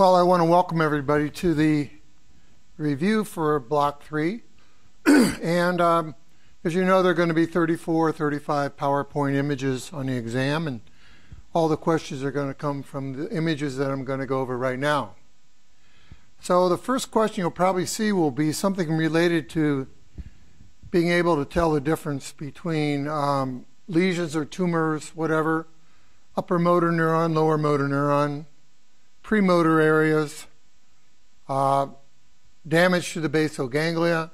Well, I want to welcome everybody to the review for Block 3. and um, as you know, there are going to be 34, 35 PowerPoint images on the exam, and all the questions are going to come from the images that I'm going to go over right now. So the first question you'll probably see will be something related to being able to tell the difference between um, lesions or tumors, whatever, upper motor neuron, lower motor neuron, premotor areas, uh, damage to the basal ganglia,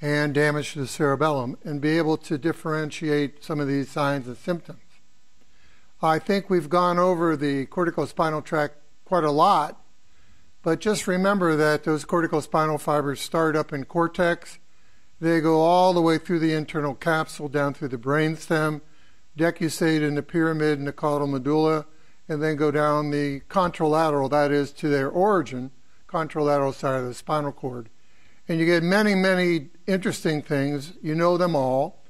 and damage to the cerebellum, and be able to differentiate some of these signs and symptoms. I think we've gone over the corticospinal tract quite a lot, but just remember that those corticospinal fibers start up in cortex. They go all the way through the internal capsule down through the brainstem, decussate in the pyramid and the caudal medulla, and then go down the contralateral, that is, to their origin, contralateral side of the spinal cord. And you get many, many interesting things. You know them all.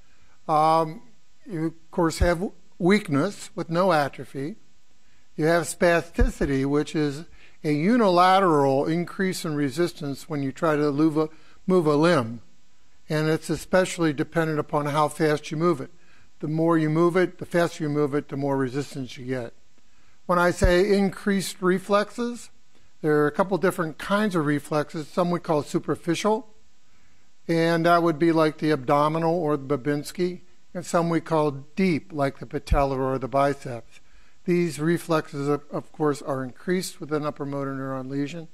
Um, you, of course, have weakness with no atrophy. You have spasticity, which is a unilateral increase in resistance when you try to move a, move a limb. And it's especially dependent upon how fast you move it. The more you move it, the faster you move it, the more resistance you get. When I say increased reflexes, there are a couple different kinds of reflexes. Some we call superficial, and that would be like the abdominal or the Babinski, and some we call deep, like the patella or the biceps. These reflexes, of course, are increased with an upper motor neuron lesion.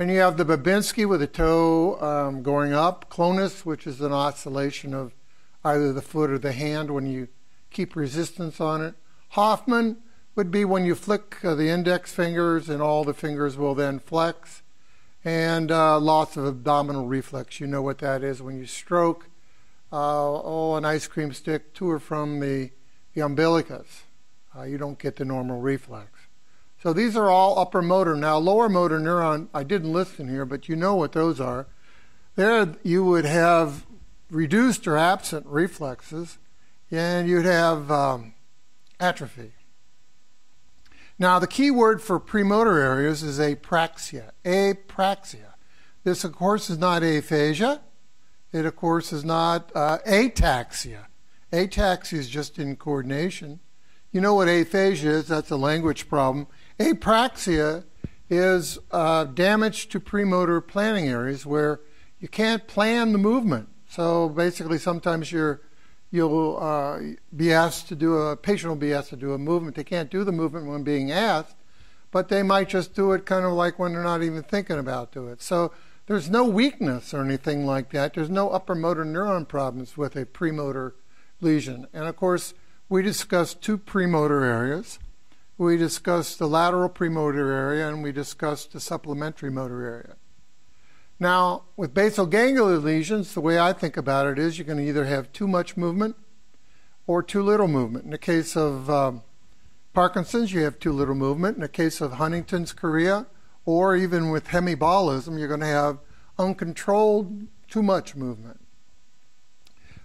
And you have the Babinski with the toe um, going up, clonus, which is an oscillation of either the foot or the hand when you keep resistance on it. Hoffman, would be when you flick uh, the index fingers and all the fingers will then flex. And uh, loss of abdominal reflex. You know what that is when you stroke. Uh, oh, an ice cream stick to or from the, the umbilicus. Uh, you don't get the normal reflex. So these are all upper motor. Now, lower motor neuron, I didn't list in here, but you know what those are. There you would have reduced or absent reflexes, and you'd have um, atrophy. Now, the key word for premotor areas is apraxia. Apraxia. This, of course, is not aphasia. It, of course, is not uh, ataxia. Ataxia is just in coordination. You know what aphasia is? That's a language problem. Apraxia is uh, damage to premotor planning areas where you can't plan the movement. So basically, sometimes you're you'll uh, be asked to do a patient will be asked to do a movement. They can't do the movement when being asked, but they might just do it kind of like when they're not even thinking about doing it. So there's no weakness or anything like that. There's no upper motor neuron problems with a premotor lesion. And of course, we discussed two premotor areas. We discussed the lateral premotor area and we discussed the supplementary motor area. Now, with basal ganglia lesions, the way I think about it is you're going to either have too much movement or too little movement. In the case of um, Parkinson's, you have too little movement. In the case of Huntington's chorea, or even with hemiballism, you're going to have uncontrolled too much movement.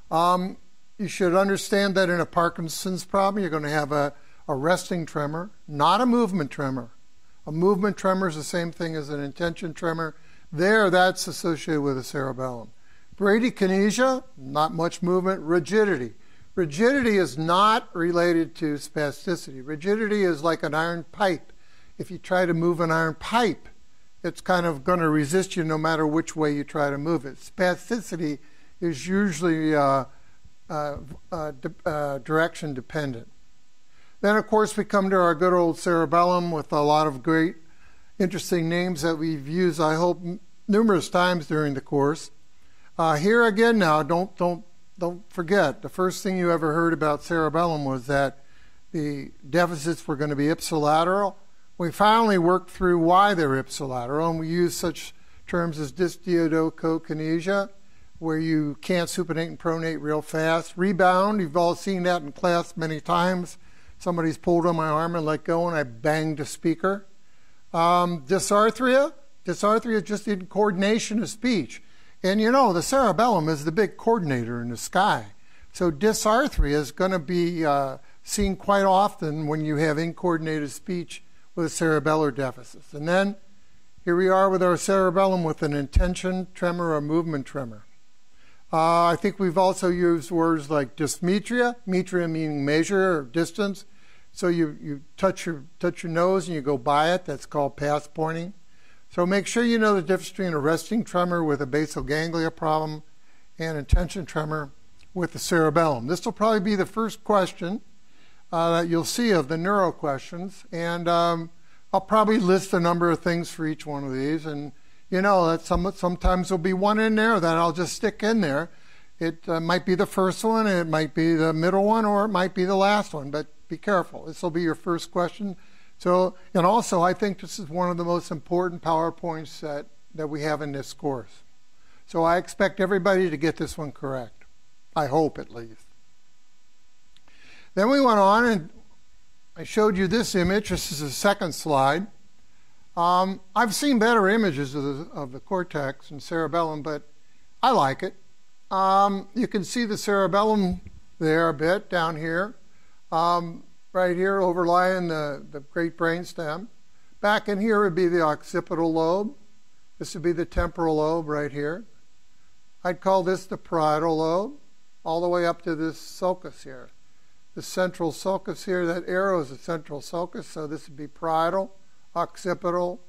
Um, you should understand that in a Parkinson's problem, you're going to have a, a resting tremor, not a movement tremor. A movement tremor is the same thing as an intention tremor there, that's associated with the cerebellum. Bradykinesia, not much movement. Rigidity. Rigidity is not related to spasticity. Rigidity is like an iron pipe. If you try to move an iron pipe, it's kind of going to resist you no matter which way you try to move it. Spasticity is usually uh, uh, uh, uh direction dependent. Then, of course, we come to our good old cerebellum with a lot of great interesting names that we've used, I hope, numerous times during the course. Uh, here again now, don't, don't, don't forget, the first thing you ever heard about cerebellum was that the deficits were going to be ipsilateral. We finally worked through why they're ipsilateral, and we use such terms as dysdiadochokinesia, where you can't supinate and pronate real fast. Rebound, you've all seen that in class many times. Somebody's pulled on my arm and let go, and I banged a speaker. Um, dysarthria, dysarthria is just in coordination of speech. And you know, the cerebellum is the big coordinator in the sky. So dysarthria is going to be uh, seen quite often when you have incoordinated speech with cerebellar deficits. And then Here we are with our cerebellum with an intention tremor or movement tremor. Uh, I think we've also used words like dysmetria, metria meaning measure or distance. So you, you touch your touch your nose and you go by it. That's called pass pointing. So make sure you know the difference between a resting tremor with a basal ganglia problem and intention tremor with the cerebellum. This will probably be the first question uh, that you'll see of the neuro questions, and um, I'll probably list a number of things for each one of these. And you know that some sometimes there'll be one in there that I'll just stick in there. It uh, might be the first one, it might be the middle one, or it might be the last one. But be careful. This will be your first question. So, and also, I think this is one of the most important PowerPoints that, that we have in this course. So I expect everybody to get this one correct. I hope, at least. Then we went on and I showed you this image. This is the second slide. Um, I've seen better images of the, of the, cortex and cerebellum, but I like it. Um, you can see the cerebellum there a bit down here. Um, right here overlying the, the great brain stem. Back in here would be the occipital lobe. This would be the temporal lobe right here. I'd call this the parietal lobe, all the way up to this sulcus here. The central sulcus here, that arrow is the central sulcus, so this would be parietal, occipital,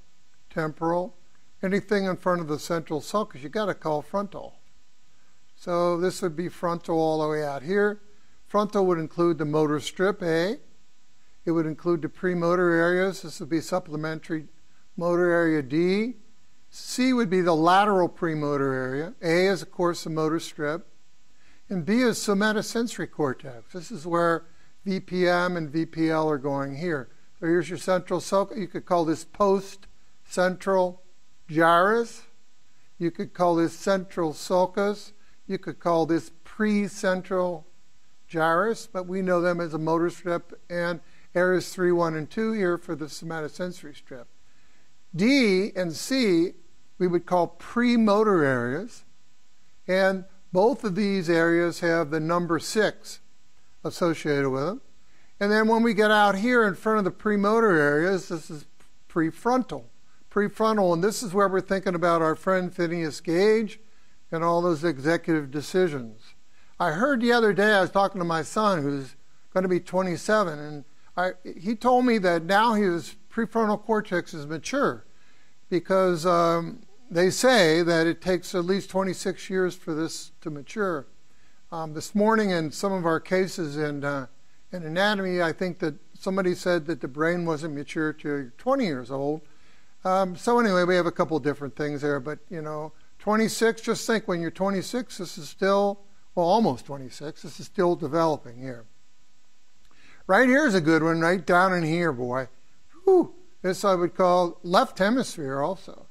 temporal. Anything in front of the central sulcus, you got to call frontal. So this would be frontal all the way out here. Frontal would include the motor strip A, it would include the premotor areas. This would be supplementary motor area D. C would be the lateral premotor area. A is, of course, the motor strip. And B is somatosensory cortex. This is where VPM and VPL are going here. So here's your central sulcus. You could call this post central gyrus. You could call this central sulcus. You could call this pre-central gyrus, but we know them as a motor strip and areas 3, 1, and 2 here for the somatosensory strip. D and C we would call premotor areas, and both of these areas have the number 6 associated with them. And then when we get out here in front of the premotor areas, this is prefrontal. Prefrontal, and this is where we're thinking about our friend Phineas Gage and all those executive decisions. I heard the other day, I was talking to my son who's going to be 27, and I, he told me that now his prefrontal cortex is mature because um, they say that it takes at least 26 years for this to mature. Um, this morning, in some of our cases in, uh, in anatomy, I think that somebody said that the brain wasn't mature till 20 years old. Um, so anyway, we have a couple different things there, but you know, 26. Just think, when you're 26, this is still well, almost 26. This is still developing here. Right here is a good one, right down in here, boy. Whew. This I would call left hemisphere also.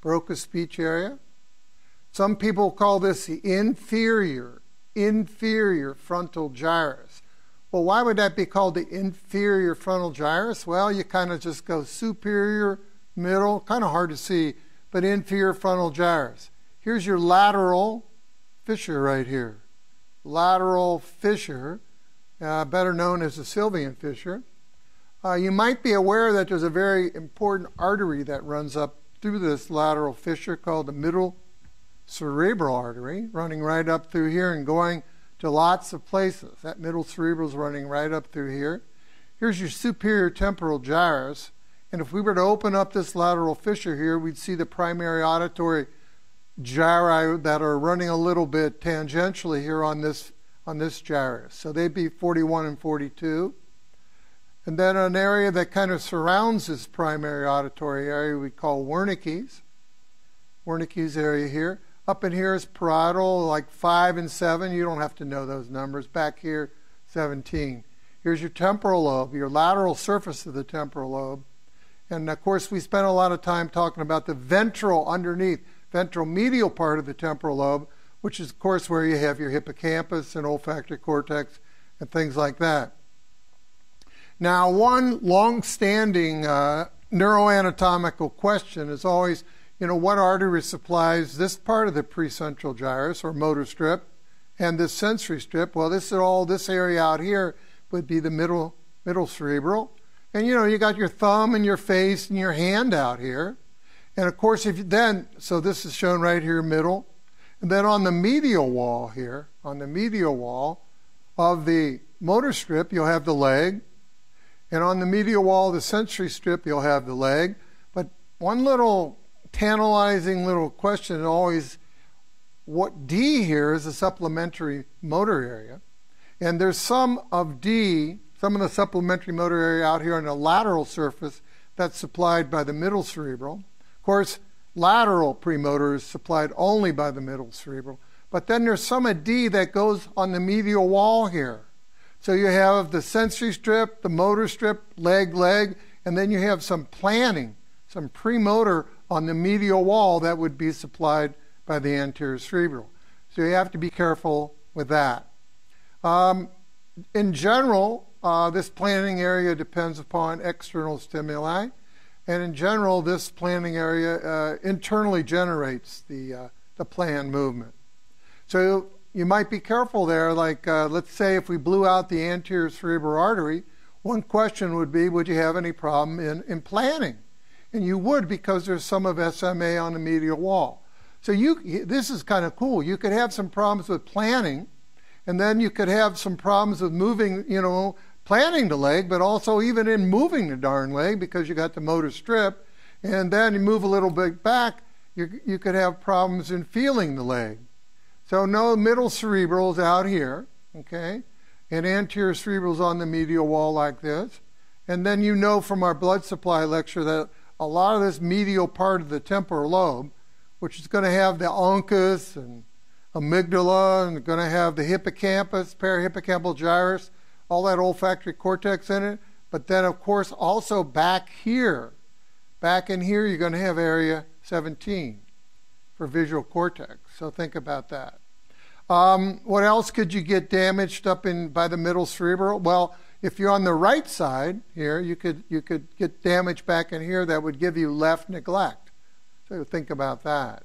Broca's speech area. Some people call this the inferior, inferior frontal gyrus. Well, why would that be called the inferior frontal gyrus? Well, you kind of just go superior, middle, kind of hard to see, but inferior frontal gyrus. Here's your lateral fissure right here. Lateral fissure uh, better known as the Sylvian fissure. Uh, you might be aware that there's a very important artery that runs up through this lateral fissure called the middle cerebral artery, running right up through here and going to lots of places. That middle cerebral is running right up through here. Here's your superior temporal gyrus. And if we were to open up this lateral fissure here, we'd see the primary auditory gyri that are running a little bit tangentially here on this on this gyrus. So they'd be 41 and 42. And then an area that kind of surrounds this primary auditory area we call Wernicke's. Wernicke's area here. Up in here is parietal, like 5 and 7. You don't have to know those numbers. Back here, 17. Here's your temporal lobe, your lateral surface of the temporal lobe. And of course, we spent a lot of time talking about the ventral underneath, ventral medial part of the temporal lobe, which is, of course, where you have your hippocampus and olfactory cortex and things like that. Now, one long-standing uh, neuroanatomical question is always, you know, what artery supplies this part of the precentral gyrus or motor strip and this sensory strip? Well, this is all this area out here would be the middle middle cerebral. And you know, you got your thumb and your face and your hand out here. And of course, if you then, so this is shown right here, middle. And then on the medial wall here, on the medial wall of the motor strip, you'll have the leg. And on the medial wall of the sensory strip, you'll have the leg. But one little tantalizing little question always what D here is a supplementary motor area. And there's some of D, some of the supplementary motor area out here on the lateral surface that's supplied by the middle cerebral. Of course, lateral premotor is supplied only by the middle cerebral. But then there's some of D that goes on the medial wall here. So you have the sensory strip, the motor strip, leg, leg, and then you have some planning, some premotor on the medial wall that would be supplied by the anterior cerebral. So you have to be careful with that. Um, in general, uh, this planning area depends upon external stimuli, and in general, this planning area uh, internally generates the uh, the plan movement. So you might be careful there. Like uh, let's say if we blew out the anterior cerebral artery, one question would be, would you have any problem in, in planning? And you would because there's some of SMA on the medial wall. So you, this is kind of cool. You could have some problems with planning, and then you could have some problems with moving, you know, planning the leg, but also even in moving the darn leg because you got the motor strip, and then you move a little bit back, you, you could have problems in feeling the leg. So no middle cerebrals out here, okay, and anterior cerebrals on the medial wall like this. And then you know from our blood supply lecture that a lot of this medial part of the temporal lobe which is going to have the uncus and amygdala and going to have the hippocampus, parahippocampal gyrus, all that olfactory cortex in it. But then, of course, also back here, back in here, you're going to have area 17 for visual cortex. So think about that. Um, what else could you get damaged up in by the middle cerebral? Well, if you're on the right side here, you could you could get damage back in here that would give you left neglect. So think about that.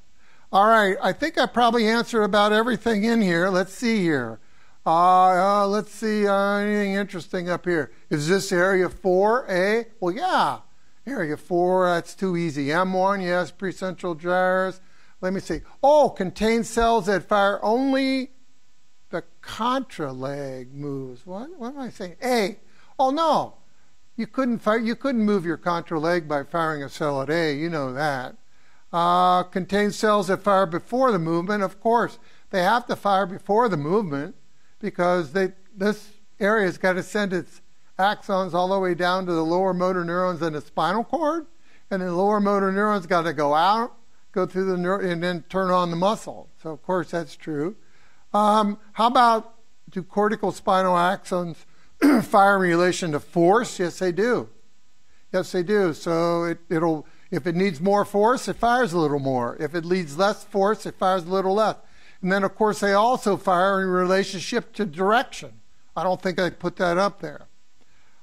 All right, I think I probably answered about everything in here. Let's see here. Uh, uh, let's see uh, anything interesting up here. Is this area 4A? Well, yeah. Area 4, that's too easy. M1, yes, precentral gyrus. Let me see. Oh, contains cells that fire only the contraleg moves. What, what am I saying? A. Oh, no. You couldn't, fire, you couldn't move your contraleg by firing a cell at A. You know that uh, contains cells that fire before the movement. Of course, they have to fire before the movement because they, this area has got to send its axons all the way down to the lower motor neurons in the spinal cord, and the lower motor neurons got to go out, go through the neur- and then turn on the muscle. So of course that's true. Um, how about do cortical spinal axons fire in relation to force? Yes, they do. Yes, they do. So it, it'll if it needs more force, it fires a little more. If it needs less force, it fires a little less. And then, of course, they also fire in relationship to direction. I don't think I put that up there.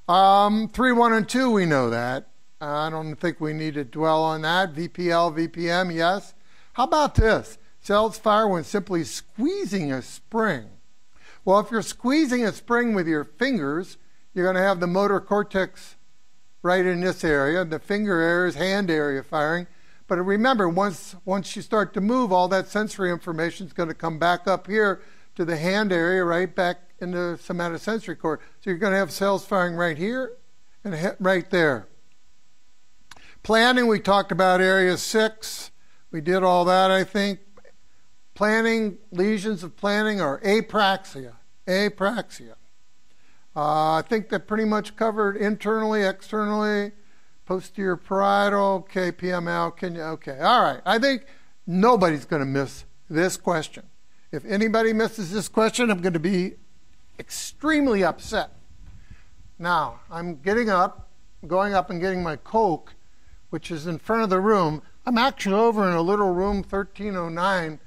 Um, 3, 1, and 2, we know that. I don't think we need to dwell on that. VPL, VPM, yes. How about this? Cells fire when simply squeezing a spring. Well, if you're squeezing a spring with your fingers, you're going to have the motor cortex right in this area. The finger area is hand area firing. But remember, once, once you start to move, all that sensory information is going to come back up here to the hand area, right back in the somatosensory cord. So you're going to have cells firing right here and right there. Planning, we talked about area six. We did all that, I think. Planning, lesions of planning are apraxia. Apraxia. Uh, I think that pretty much covered internally, externally, posterior parietal, PML, can you, okay. All right, I think nobody's going to miss this question. If anybody misses this question, I'm going to be extremely upset. Now, I'm getting up, going up and getting my Coke, which is in front of the room. I'm actually over in a little room, 1309,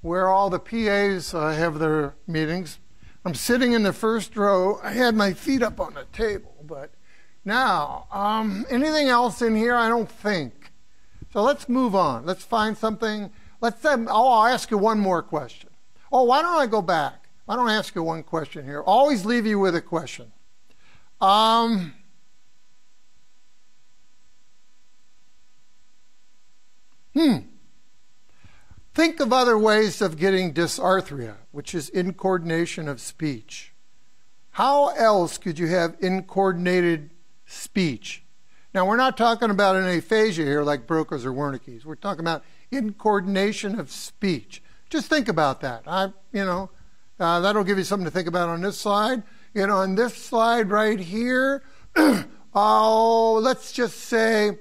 where all the PAs uh, have their meetings. I'm sitting in the first row. I had my feet up on the table, but now, um, anything else in here? I don't think. So let's move on. Let's find something. Let's. Um, oh, I'll ask you one more question. Oh, why don't I go back? Why don't I ask you one question here? Always leave you with a question. Um, Hmm. Think of other ways of getting dysarthria, which is incoordination of speech. How else could you have incoordinated speech? Now, we're not talking about an aphasia here like Broca's or Wernicke's. We're talking about incoordination of speech. Just think about that. I, you know, uh, that'll give you something to think about on this slide. You know, on this slide right here, oh, let's just say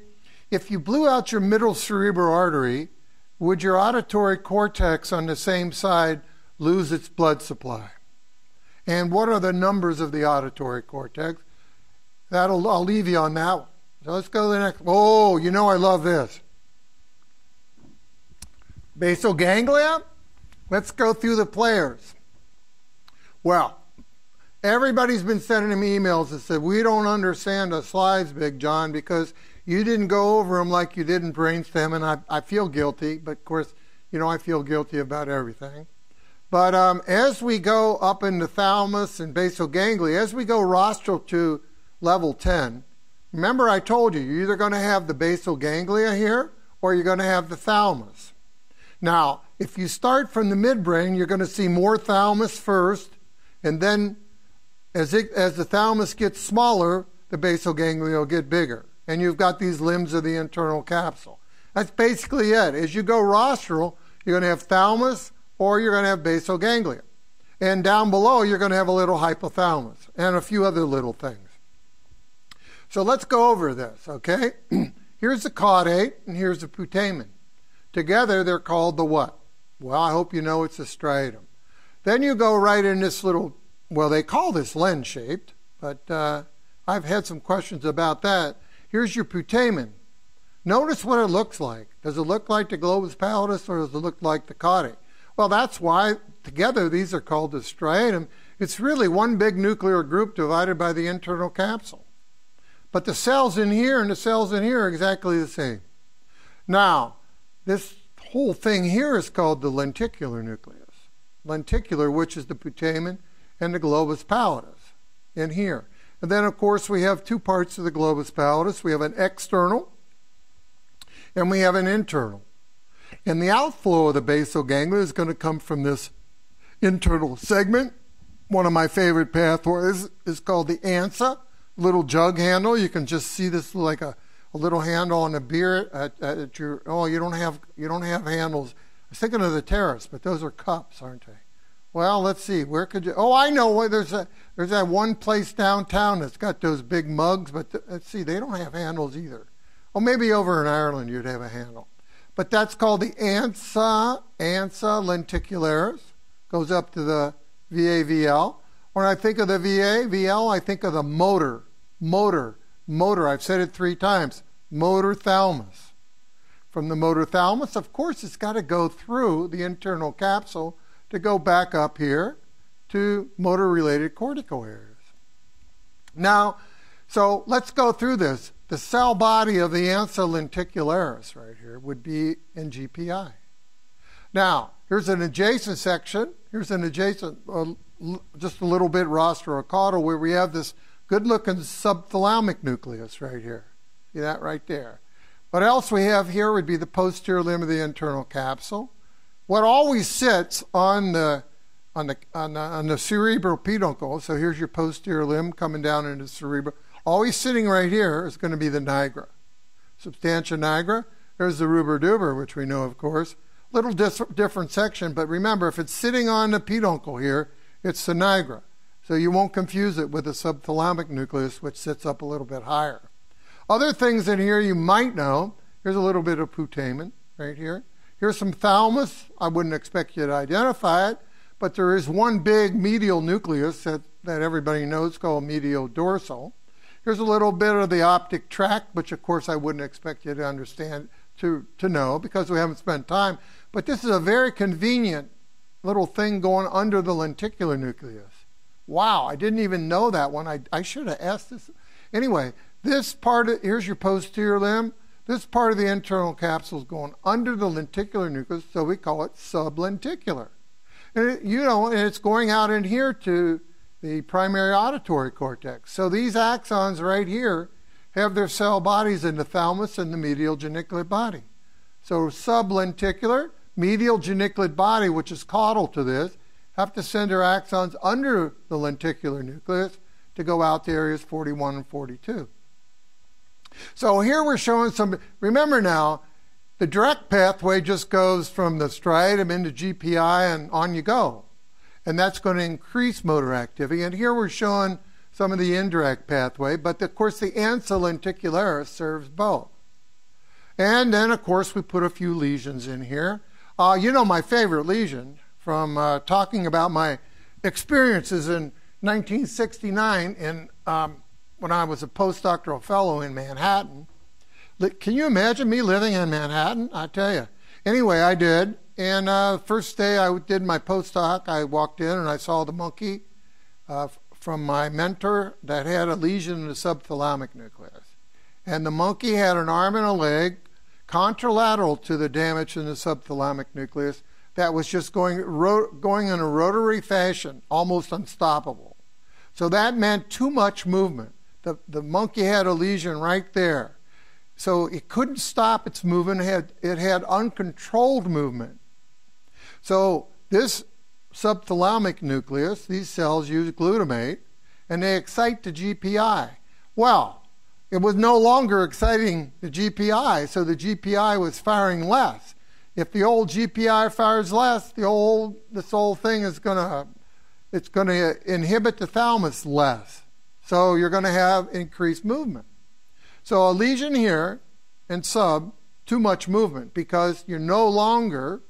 if you blew out your middle cerebral artery, would your auditory cortex on the same side lose its blood supply? And what are the numbers of the auditory cortex? That'll I'll leave you on that one. So let's go to the next. Oh, you know I love this. Basal ganglia. Let's go through the players. Well, everybody's been sending me emails that said we don't understand the slides, Big John, because you didn't go over them like you did in brainstem, and I, I feel guilty, but of course, you know, I feel guilty about everything. But um, as we go up into thalamus and basal ganglia, as we go rostral to level 10, remember I told you, you're either going to have the basal ganglia here or you're going to have the thalamus. Now, if you start from the midbrain, you're going to see more thalamus first, and then as, it, as the thalamus gets smaller, the basal ganglia will get bigger and you've got these limbs of the internal capsule. That's basically it. As you go rostral, you're going to have thalamus or you're going to have basal ganglia. And down below, you're going to have a little hypothalamus and a few other little things. So let's go over this, okay? here's the caudate and here's the putamen. Together, they're called the what? Well, I hope you know it's the striatum. Then you go right in this little, well, they call this lens shaped, but uh, I've had some questions about that. Here's your putamen. Notice what it looks like. Does it look like the globus pallidus or does it look like the caudate? Well, that's why together these are called the striatum. It's really one big nuclear group divided by the internal capsule. But the cells in here and the cells in here are exactly the same. Now, this whole thing here is called the lenticular nucleus. Lenticular, which is the putamen and the globus pallidus in here. And then, of course, we have two parts of the globus pallidus. We have an external and we have an internal. And the outflow of the basal ganglia is going to come from this internal segment. One of my favorite pathways is called the ANSA, little jug handle. You can just see this like a, a little handle on a beer at, at your, oh, you don't have, you don't have handles. I was thinking of the Terrace, but those are cups, aren't they? Well, let's see. Where could you? Oh, I know. There's a there's that one place downtown that's got those big mugs, but th- let's see. They don't have handles either. Oh, maybe over in Ireland you'd have a handle, but that's called the ansa ansa lenticularis. Goes up to the VAVL. When I think of the VA VL, I think of the motor, motor, motor. I've said it three times. Motor thalamus. From the motor thalamus, of course, it's got to go through the internal capsule to go back up here to motor related cortical areas. Now, so let's go through this. The cell body of the ansa lenticularis right here would be in GPI. Now, here's an adjacent section. Here's an adjacent, uh, just a little bit rostral caudal where we have this good looking subthalamic nucleus right here. See that right there. What else we have here would be the posterior limb of the internal capsule what always sits on the on the on the, on the cerebral peduncle. So here's your posterior limb coming down into the cerebral. Always sitting right here is going to be the nigra, substantia nigra. There's the ruber duber, which we know, of course. Little different section, but remember, if it's sitting on the peduncle here, it's the nigra. So you won't confuse it with the subthalamic nucleus, which sits up a little bit higher. Other things in here you might know. Here's a little bit of putamen right here. Here's some thalamus. I wouldn't expect you to identify it, but there is one big medial nucleus that, that everybody knows called medial dorsal. Here's a little bit of the optic tract, which of course I wouldn't expect you to understand to, to know because we haven't spent time. But this is a very convenient little thing going under the lenticular nucleus. Wow, I didn't even know that one. I, I should have asked this. Anyway, this part of, here's your posterior limb. This part of the internal capsule is going under the lenticular nucleus, so we call it sublenticular. And it, you know, and it's going out in here to the primary auditory cortex. So these axons right here have their cell bodies in the thalamus and the medial geniculate body. So sublenticular, medial geniculate body, which is caudal to this, have to send their axons under the lenticular nucleus to go out to areas 41 and 42. So here we're showing some, remember now, the direct pathway just goes from the striatum into GPI and on you go. And that's going to increase motor activity. And here we're showing some of the indirect pathway, but of course the ansa lenticularis serves both. And then, of course, we put a few lesions in here. Uh, you know my favorite lesion from uh, talking about my experiences in 1969 in, um, when I was a postdoctoral fellow in Manhattan. Can you imagine me living in Manhattan? I tell you. Anyway, I did. And uh, first day I did my postdoc, I walked in and I saw the monkey uh, from my mentor that had a lesion in the subthalamic nucleus. And the monkey had an arm and a leg contralateral to the damage in the subthalamic nucleus that was just going, ro- going in a rotary fashion, almost unstoppable. So that meant too much movement. The, the monkey had a lesion right there. So it couldn't stop its movement. It had, it had uncontrolled movement. So this subthalamic nucleus, these cells use glutamate, and they excite the GPI. Well, it was no longer exciting the GPI, so the GPI was firing less. If the old GPI fires less, the old this whole thing is gonna it's gonna inhibit the thalamus less. So you're gonna have increased movement. So a lesion here and sub, too much movement because you're no longer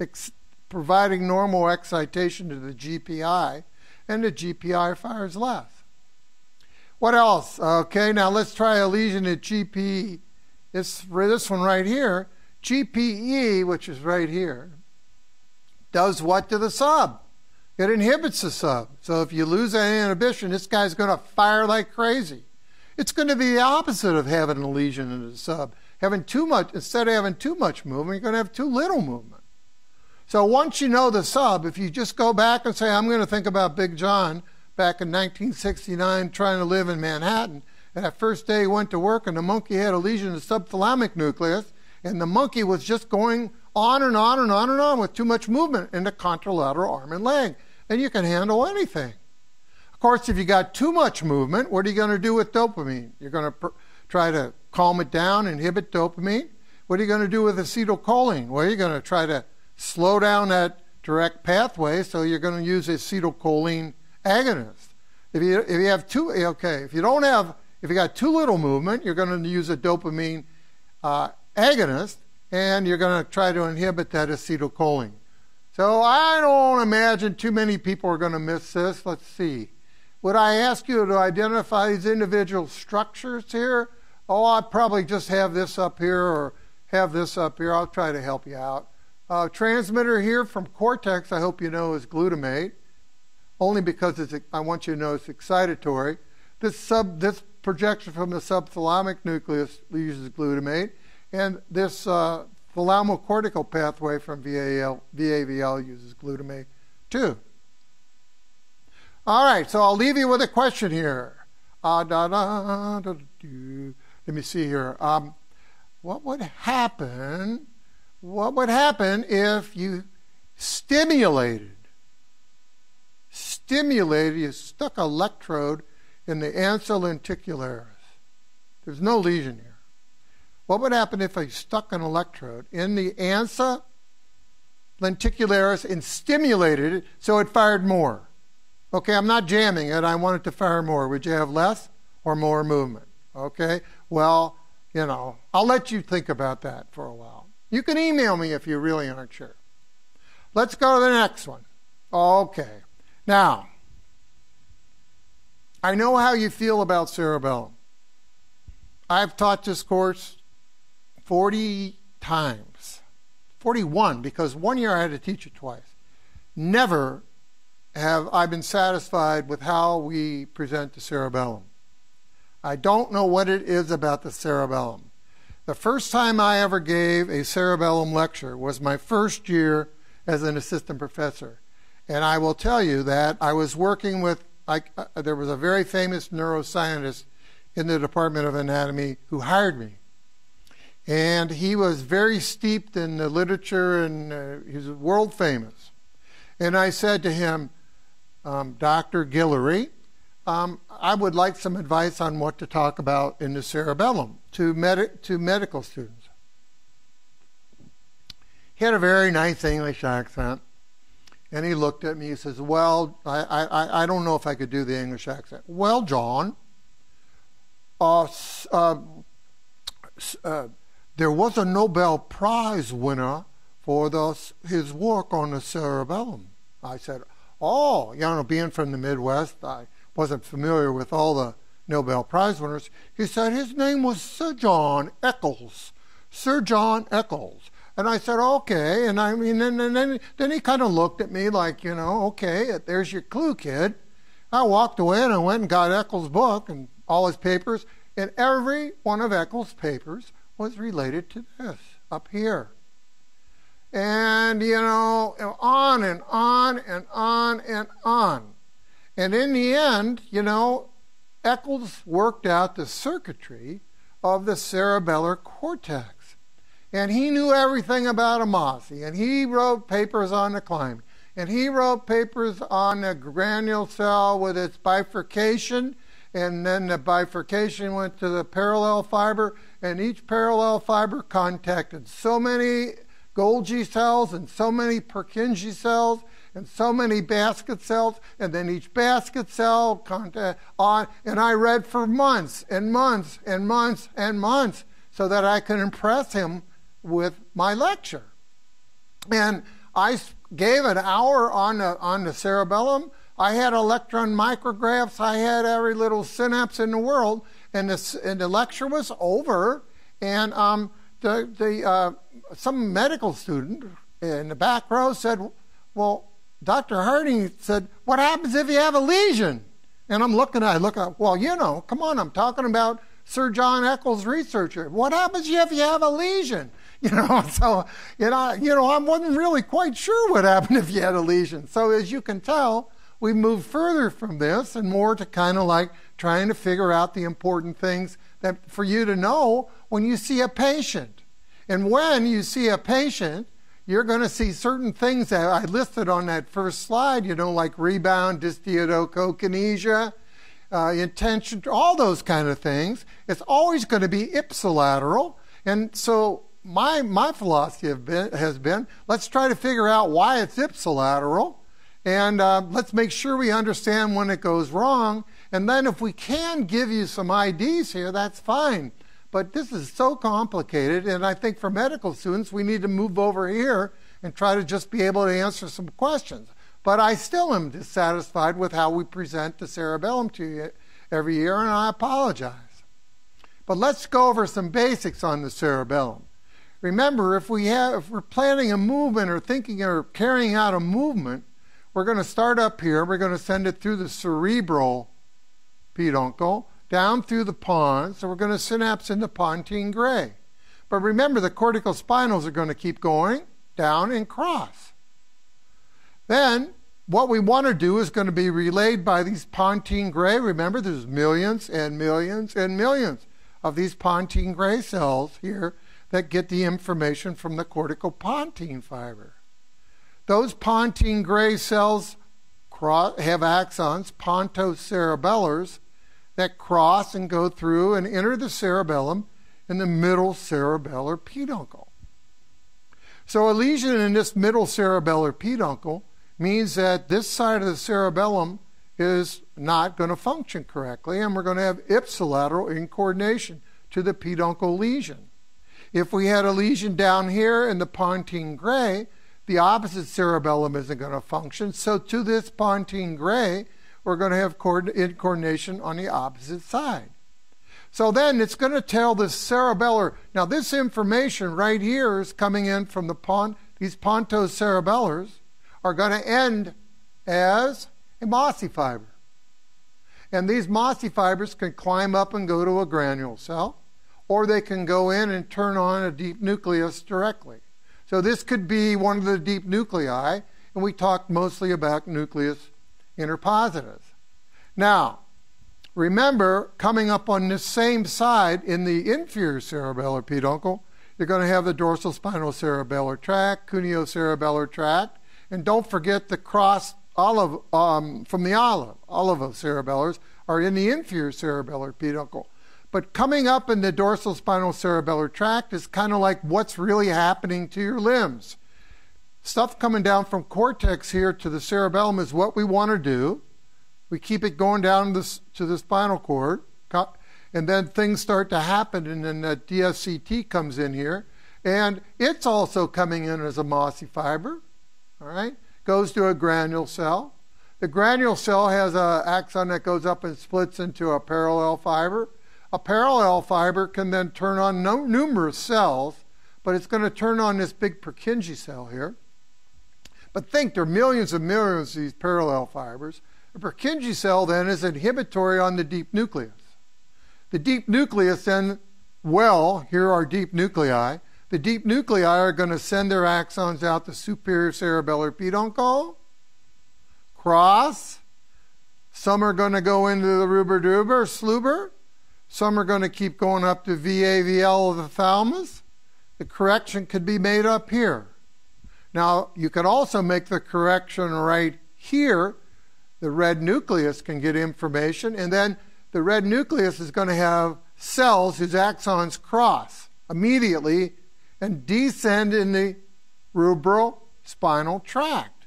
ex- providing normal excitation to the GPI, and the GPI fires less. What else? Okay, now let's try a lesion at GP. This, this one right here, GPE, which is right here, does what to the sub? It inhibits the sub. So if you lose that inhibition, this guy's going to fire like crazy. It's going to be the opposite of having a lesion in the sub. Having too much, instead of having too much movement, you're going to have too little movement. So once you know the sub, if you just go back and say, I'm going to think about Big John back in 1969 trying to live in Manhattan, and that first day he went to work and the monkey had a lesion in the subthalamic nucleus, and the monkey was just going on and on and on and on with too much movement in the contralateral arm and leg. And you can handle anything. Of course, if you got too much movement, what are you going to do with dopamine? You're going to pr- try to calm it down, inhibit dopamine. What are you going to do with acetylcholine? Well, you're going to try to slow down that direct pathway, so you're going to use acetylcholine agonist. If you if you have too okay, if you don't have if you got too little movement, you're going to use a dopamine uh, agonist, and you're going to try to inhibit that acetylcholine. So I don't imagine too many people are going to miss this. Let's see. Would I ask you to identify these individual structures here? Oh, I probably just have this up here or have this up here. I'll try to help you out. Uh, transmitter here from cortex, I hope you know, is glutamate, only because it's, I want you to know it's excitatory. This, sub, this projection from the subthalamic nucleus uses glutamate, and this uh, thalamocortical pathway from VAL, VAVL uses glutamate too. All right, so I'll leave you with a question here. Uh, da, da, da, Let me see here. Um, what would happen? What would happen if you stimulated, stimulated, you stuck electrode in the ansa lenticularis? There's no lesion here. What would happen if I stuck an electrode in the ansa lenticularis and stimulated it so it fired more? Okay, I'm not jamming it. I want it to fire more. Would you have less or more movement? Okay, well, you know, I'll let you think about that for a while. You can email me if you really aren't sure. Let's go to the next one. Okay, now, I know how you feel about cerebellum. I've taught this course 40 times. 41, because one year I had to teach it twice. Never have I been satisfied with how we present the cerebellum. I don't know what it is about the cerebellum. The first time I ever gave a cerebellum lecture was my first year as an assistant professor. And I will tell you that I was working with, I, uh, there was a very famous neuroscientist in the Department of Anatomy who hired me. And he was very steeped in the literature and uh, he was world famous. And I said to him, um, Dr. Guillery, um, I would like some advice on what to talk about in the cerebellum to, med- to medical students. He had a very nice English accent. And he looked at me. He says, Well, I, I, I don't know if I could do the English accent. Well, John, uh, uh, uh, there was a Nobel Prize winner for the, his work on the cerebellum. I said, Oh, you know, being from the Midwest, I wasn't familiar with all the Nobel Prize winners. He said his name was Sir John Eccles. Sir John Eccles. And I said, okay. And I mean, and, and then, then he kind of looked at me like, you know, okay, there's your clue, kid. I walked away and I went and got Eccles' book and all his papers. And every one of Eccles' papers was related to this up here. And, you know, on and on and on and on. And in the end, you know, Eccles worked out the circuitry of the cerebellar cortex. And he knew everything about Amasy. And he wrote papers on the climbing. And he wrote papers on the granule cell with its bifurcation. And then the bifurcation went to the parallel fiber. And each parallel fiber contacted so many Golgi cells and so many Purkinje cells and so many basket cells, and then each basket cell contact on, and I read for months and months and months and months so that I could impress him with my lecture. And I gave an hour on the, on the cerebellum. I had electron micrographs. I had every little synapse in the world. And the, and the lecture was over. And um, the, the, uh, some medical student in the back row said, Well, Dr. Harting said, What happens if you have a lesion? And I'm looking at I look at, well, you know, come on, I'm talking about Sir John Eccles researcher. What happens if you have a lesion? You know, so you know, you know, I wasn't really quite sure what happened if you had a lesion. So as you can tell, we move further from this and more to kind of like trying to figure out the important things that for you to know when you see a patient. And when you see a patient, you're going to see certain things that I listed on that first slide, you know, like rebound, dysdiadochokinesia, uh, intention, all those kind of things. It's always going to be ipsilateral. And so my, my philosophy been, has been let's try to figure out why it's ipsilateral and uh, let's make sure we understand when it goes wrong. And then if we can give you some IDs here, that's fine. But this is so complicated, and I think for medical students, we need to move over here and try to just be able to answer some questions. But I still am dissatisfied with how we present the cerebellum to you every year, and I apologize. But let's go over some basics on the cerebellum. Remember, if we have, if we're planning a movement or thinking or carrying out a movement, we're going to start up here. We're going to send it through the cerebral peduncle, down through the pons. So we're going to synapse into pontine gray. But remember, the cortical spinals are going to keep going down and cross. Then, what we want to do is going to be relayed by these pontine gray. Remember, there's millions and millions and millions of these pontine gray cells here that get the information from the cortical pontine fiber. Those pontine gray cells have axons, pontocerebellars, that cross and go through and enter the cerebellum in the middle cerebellar peduncle. So a lesion in this middle cerebellar peduncle means that this side of the cerebellum is not going to function correctly, and we're going to have ipsilateral incoordination to the peduncle lesion. If we had a lesion down here in the pontine gray, the opposite cerebellum isn't going to function. So to this pontine gray, we're going to have coordination on the opposite side. So then it's going to tell the cerebellar. Now this information right here is coming in from the pont. these pontocerebellars are going to end as a mossy fiber. And these mossy fibers can climb up and go to a granule cell or they can go in and turn on a deep nucleus directly. So this could be one of the deep nuclei, and we talked mostly about nucleus interpositus. Now, remember, coming up on the same side in the inferior cerebellar peduncle You're going to have the dorsal spinal cerebellar tract, cuneocerebellar tract, and don't forget the cross olive um, from the olive. olive, cerebellars are in the inferior cerebellar peduncle. But coming up in the dorsal spinal cerebellar tract is kind of like what's really happening to your limbs. Stuff coming down from cortex here to the cerebellum is what we want to do. We keep it going down to the spinal cord, and then things start to happen, and then the DSCT comes in here, and it's also coming in as a mossy fiber. All right, goes to a granule cell. The granule cell has an axon that goes up and splits into a parallel fiber. A parallel fiber can then turn on no, numerous cells, but it's going to turn on this big Purkinje cell here. But think there are millions and millions of these parallel fibers. A Purkinje cell then is inhibitory on the deep nucleus. The deep nucleus then, well, here are deep nuclei. The deep nuclei are going to send their axons out the superior cerebellar peduncle, cross. Some are going to go into the ruber-duber, sluber. Some are going to keep going up to VAVL of the thalamus. The correction could be made up here. Now, you could also make the correction right here. The red nucleus can get information, and then the red nucleus is going to have cells whose axons cross immediately and descend in the rubral spinal tract.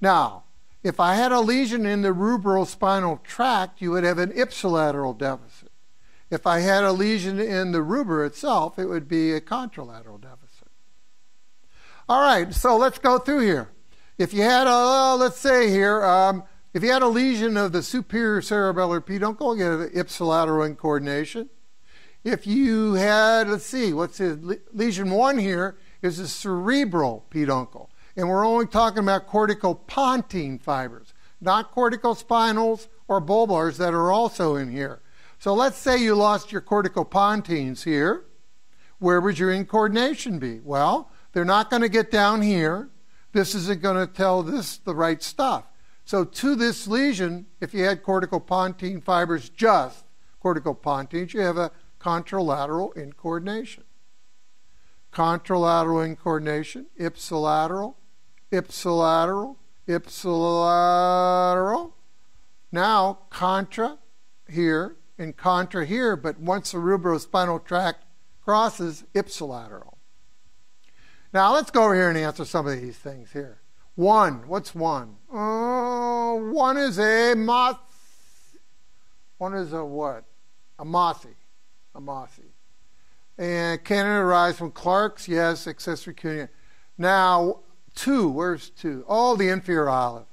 Now, if I had a lesion in the rubral spinal tract, you would have an ipsilateral deficit. If I had a lesion in the ruber itself, it would be a contralateral deficit. All right, so let's go through here. If you had a, let's say here, um, if you had a lesion of the superior cerebellar peduncle, you an ipsilateral incoordination. If you had, let's see, what's it? Lesion one here is a cerebral peduncle. And we're only talking about corticopontine fibers, not corticospinals or bulbars that are also in here. So let's say you lost your corticopontines here. Where would your incoordination be? Well, they're not going to get down here. This isn't going to tell this the right stuff. So to this lesion, if you had corticopontine fibers just corticopontines, you have a contralateral incoordination. Contralateral incoordination, ipsilateral, ipsilateral, ipsilateral. Now contra here, and contra here, but once the rubrospinal tract crosses, ipsilateral. Now let's go over here and answer some of these things here. One, what's one? Oh, one is a moss. One is a what? A mossy. A mossy. And can it arise from Clarke's? Yes, accessory cuneiform. Now, two, where's two? Oh, the inferior olive.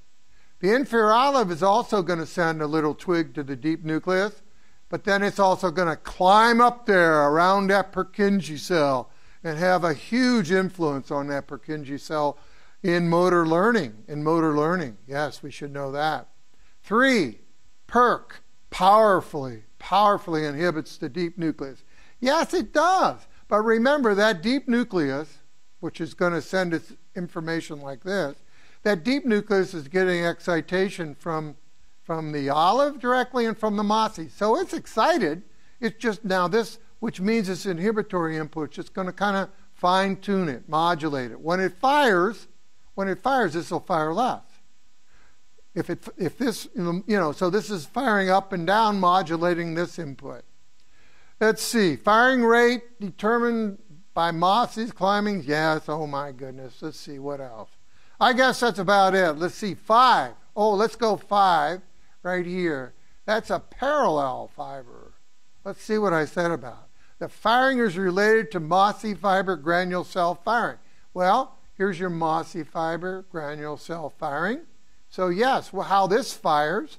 The inferior olive is also going to send a little twig to the deep nucleus but then it's also going to climb up there around that Purkinje cell and have a huge influence on that Purkinje cell in motor learning. In motor learning, yes, we should know that. Three, PERK powerfully, powerfully inhibits the deep nucleus. Yes, it does. But remember that deep nucleus, which is going to send its information like this, that deep nucleus is getting excitation from from the olive directly and from the mossy. So it's excited. It's just now this, which means it's inhibitory input, just going to kind of fine tune it, modulate it. When it fires, when it fires, this will fire less. If it, if this, you know, so this is firing up and down, modulating this input. Let's see, firing rate determined by mosses climbing. Yes, oh my goodness. Let's see what else. I guess that's about it. Let's see, five. Oh, let's go five right here. That's a parallel fiber. Let's see what I said about. The firing is related to mossy fiber granule cell firing. Well, here's your mossy fiber granule cell firing. So yes, well, how this fires,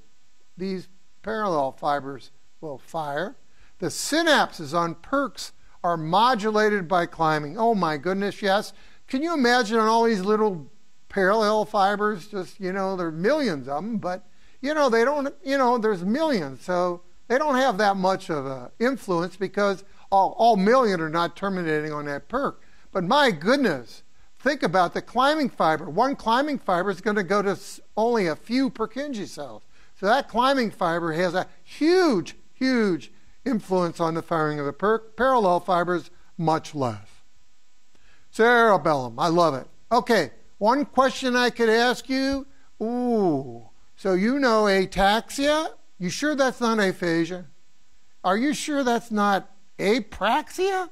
these parallel fibers will fire. The synapses on PERKs are modulated by climbing. Oh my goodness, yes. Can you imagine on all these little parallel fibers? Just, you know, there are millions of them, but you know, they don't, you know, there's millions, so they don't have that much of an influence because all, all million are not terminating on that PERK. But my goodness, think about the climbing fiber. One climbing fiber is going to go to only a few Purkinje cells. So that climbing fiber has a huge, huge influence on the firing of the PERK. Parallel fibers, much less. Cerebellum. I love it. Okay, one question I could ask you. Ooh, so you know ataxia? You sure that's not aphasia? Are you sure that's not apraxia?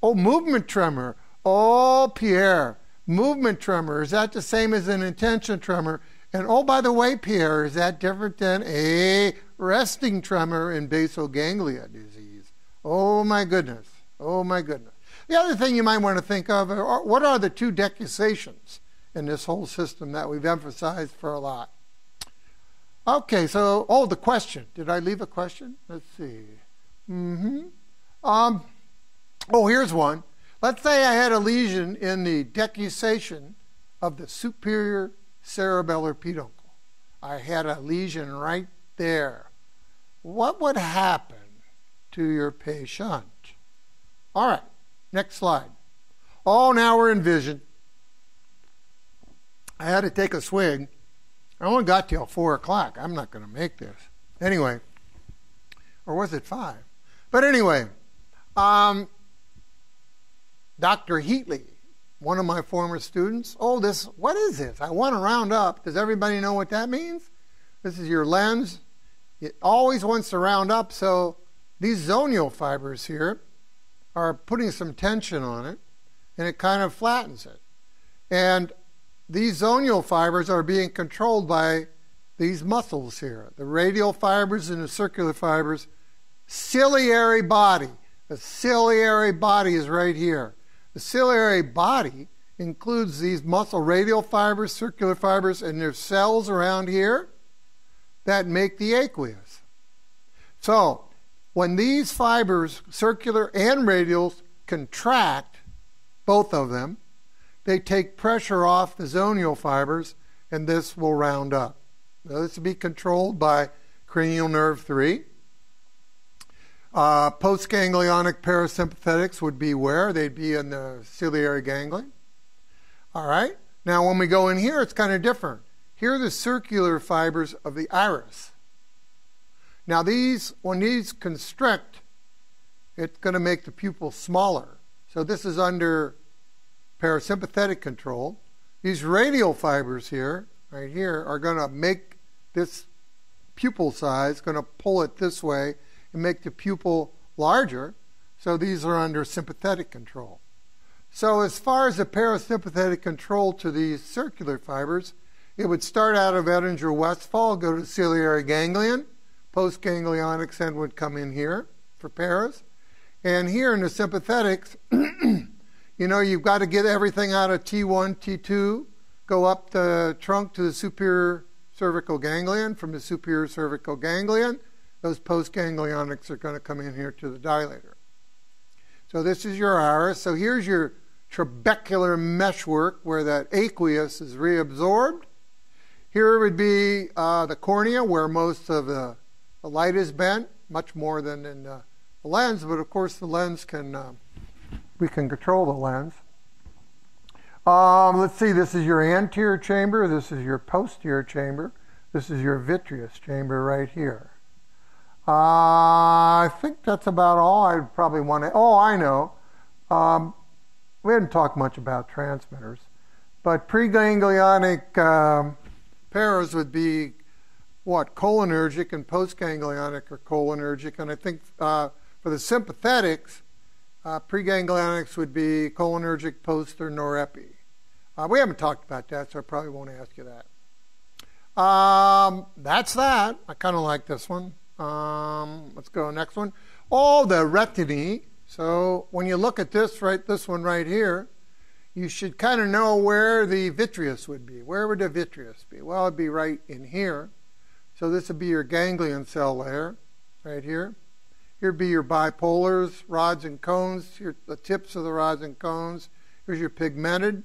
Oh, movement tremor. Oh, Pierre, movement tremor. Is that the same as an intention tremor? And oh, by the way, Pierre, is that different than a resting tremor in basal ganglia disease? Oh, my goodness. Oh, my goodness. The other thing you might want to think of are what are the two decussations in this whole system that we've emphasized for a lot? Okay, so, oh, the question. Did I leave a question? Let's see. Mm-hmm. Um, oh, here's one. Let's say I had a lesion in the decussation of the superior cerebellar peduncle. I had a lesion right there. What would happen to your patient? All right. Next slide. Oh, now we're in vision. I had to take a swig. I only got till 4 o'clock. I'm not going to make this. Anyway, or was it 5? But anyway, um, Dr. Heatley, one of my former students, oh, this, what is this? I want to round up. Does everybody know what that means? This is your lens. It always wants to round up, so these zonial fibers here are putting some tension on it, and it kind of flattens it. And these zonial fibers are being controlled by these muscles here the radial fibers and the circular fibers. Ciliary body. The ciliary body is right here. The ciliary body includes these muscle radial fibers, circular fibers, and there's cells around here that make the aqueous. So, when these fibers, circular and radials, contract, both of them, they take pressure off the zonial fibers, and this will round up. Now, this will be controlled by cranial nerve 3. Uh, postganglionic parasympathetics would be where? They'd be in the ciliary ganglion. All right? Now, when we go in here, it's kind of different. Here are the circular fibers of the iris. Now these, when these constrict, it's going to make the pupil smaller. So this is under parasympathetic control. These radial fibers here, right here, are going to make this pupil size, going to pull it this way and make the pupil larger. So these are under sympathetic control. So as far as the parasympathetic control to these circular fibers, it would start out of Edinger-Westphal, go to ciliary ganglion, postganglionic end would come in here for paras. And here in the sympathetics, you know, you've got to get everything out of T1, T2, go up the trunk to the superior cervical ganglion. From the superior cervical ganglion, those postganglionics are going to come in here to the dilator. So this is your iris. So here's your trabecular meshwork where that aqueous is reabsorbed. Here would be uh, the cornea where most of the the light is bent much more than in the lens, but of course the lens can, uh, we can control the lens. Um, let's see, this is your anterior chamber, this is your posterior chamber, this is your vitreous chamber right here. Uh, I think that's about all I probably want to. Oh, I know. Um, we didn't talk much about transmitters, but preganglionic um, paras would be what cholinergic and postganglionic are cholinergic, and I think uh, for the sympathetics, uh, preganglionics would be cholinergic, post, or norepi. Uh, we haven't talked about that, so I probably won't ask you that. Um, that's that. I kind of like this one. Um, let's go next one. All the retinae. So when you look at this, right, this one right here, you should kind of know where the vitreous would be. Where would the vitreous be? Well, it'd be right in here. So this would be your ganglion cell layer right here. Here'd be your bipolars, rods and cones, here, the tips of the rods and cones. Here's your pigmented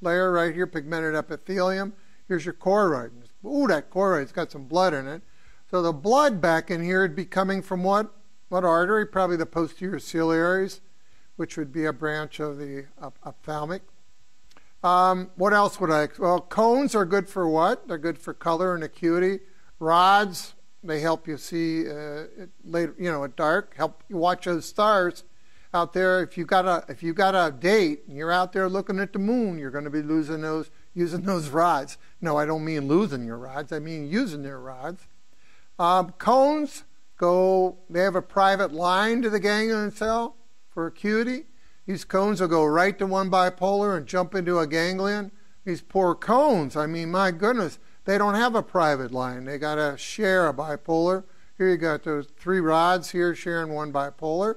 layer right here, pigmented epithelium. Here's your choroid. Ooh, that choroid's got some blood in it. So the blood back in here would be coming from what? What artery? Probably the posterior ciliaries, which would be a branch of the ophthalmic. Um, what else would I? Well, cones are good for what? They're good for color and acuity. Rods, they help you see uh, later, you know, at dark, help you watch those stars. out there, if you got a if you got a date and you're out there looking at the moon, you're going to be losing those using those rods. No, I don't mean losing your rods. I mean using their rods. Um, cones go. They have a private line to the ganglion cell for acuity. These cones will go right to one bipolar and jump into a ganglion. These poor cones. I mean, my goodness, they don't have a private line. They got to share a bipolar. Here you got those three rods here sharing one bipolar.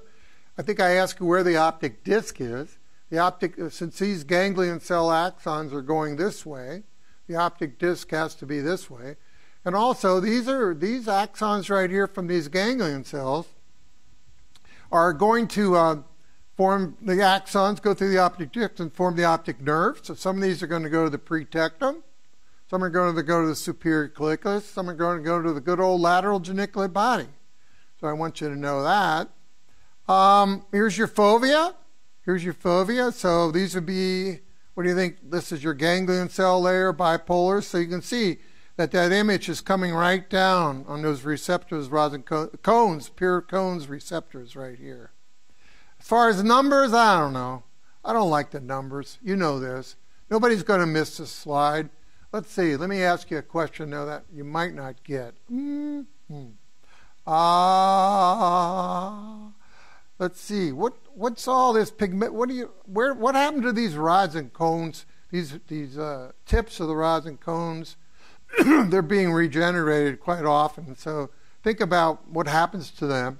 I think I asked you where the optic disc is. The optic, uh, since these ganglion cell axons are going this way, the optic disc has to be this way. And also, these are these axons right here from these ganglion cells are going to uh, form the axons, go through the optic disc and form the optic nerve. So some of these are going to go to the pretectum, some are going to go to the superior colliculus, some are going to go to the good old lateral geniculate body. So I want you to know that. Um, here's your fovea. Here's your fovea. So these would be, what do you think? This is your ganglion cell layer, bipolar. So you can see that that image is coming right down on those receptors, and cones, pure cones receptors right here. As far as numbers, I don't know. I don't like the numbers. You know this. Nobody's going to miss this slide. Let's see. Let me ask you a question now that you might not get. Mm-hmm. Ah. Uh, let's see what what's all this pigment what do you where what happened to these rods and cones these these uh, tips of the rods and cones they're being regenerated quite often so think about what happens to them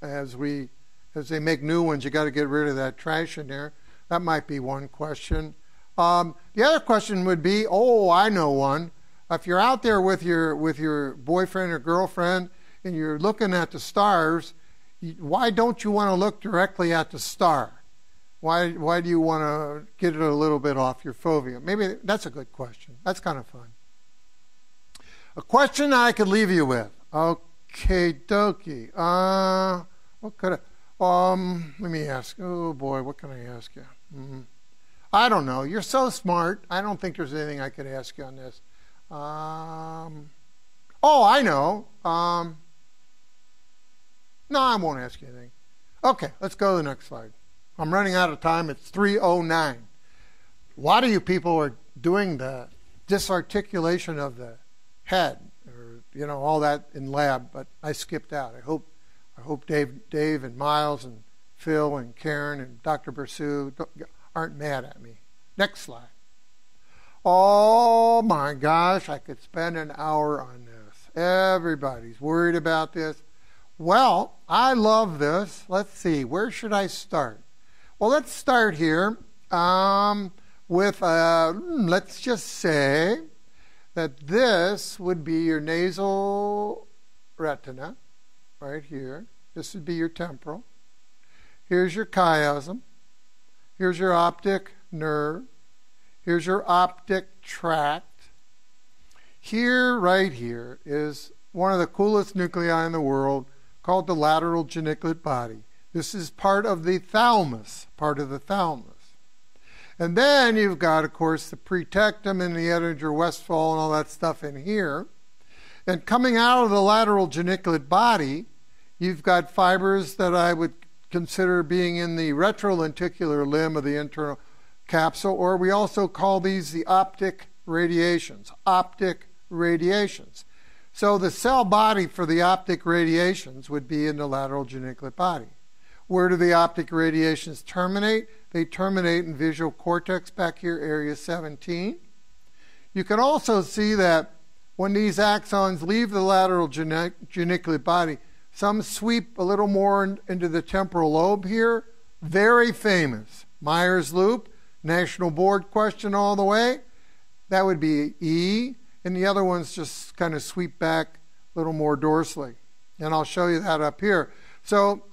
as we as they make new ones you got to get rid of that trash in there that might be one question um, the other question would be oh i know one if you're out there with your with your boyfriend or girlfriend and you're looking at the stars why don't you want to look directly at the star? Why, why do you want to get it a little bit off your fovea? Maybe that's a good question. That's kind of fun. A question I could leave you with. Okay, dokie. Uh, what could I? Um, let me ask. Oh boy, what can I ask you? Mm, I don't know. You're so smart. I don't think there's anything I could ask you on this. Um, oh, I know. Um, no, I won't ask you anything. Okay, let's go to the next slide. I'm running out of time. It's 309. A lot of you people are doing the disarticulation of the head, or you know, all that in lab, but I skipped out. I hope, I hope Dave, Dave, and Miles, and Phil, and Karen, and Dr. Bersu aren't mad at me. Next slide. Oh my gosh, I could spend an hour on this. Everybody's worried about this. Well, I love this. Let's see, where should I start? Well, let's start here um, with, uh, let's just say that this would be your nasal retina, right here. This would be your temporal. Here's your chiasm. Here's your optic nerve. Here's your optic tract. Here, right here, is one of the coolest nuclei in the world called the lateral geniculate body. This is part of the thalamus, part of the thalamus. And then you've got, of course, the pretectum and the Edinger-Westphal and all that stuff in here. And coming out of the lateral geniculate body, you've got fibers that I would consider being in the retrolenticular limb of the internal capsule, or we also call these the optic radiations. Optic radiations. So the cell body for the optic radiations would be in the lateral geniculate body. Where do the optic radiations terminate? They terminate in visual cortex back here, area 17. You can also see that when these axons leave the lateral geniculate body, some sweep a little more into the temporal lobe here. Very famous. Meyer's loop, national board question all the way. That would be E and the other ones just kind of sweep back a little more dorsally. And I'll show you that up here. So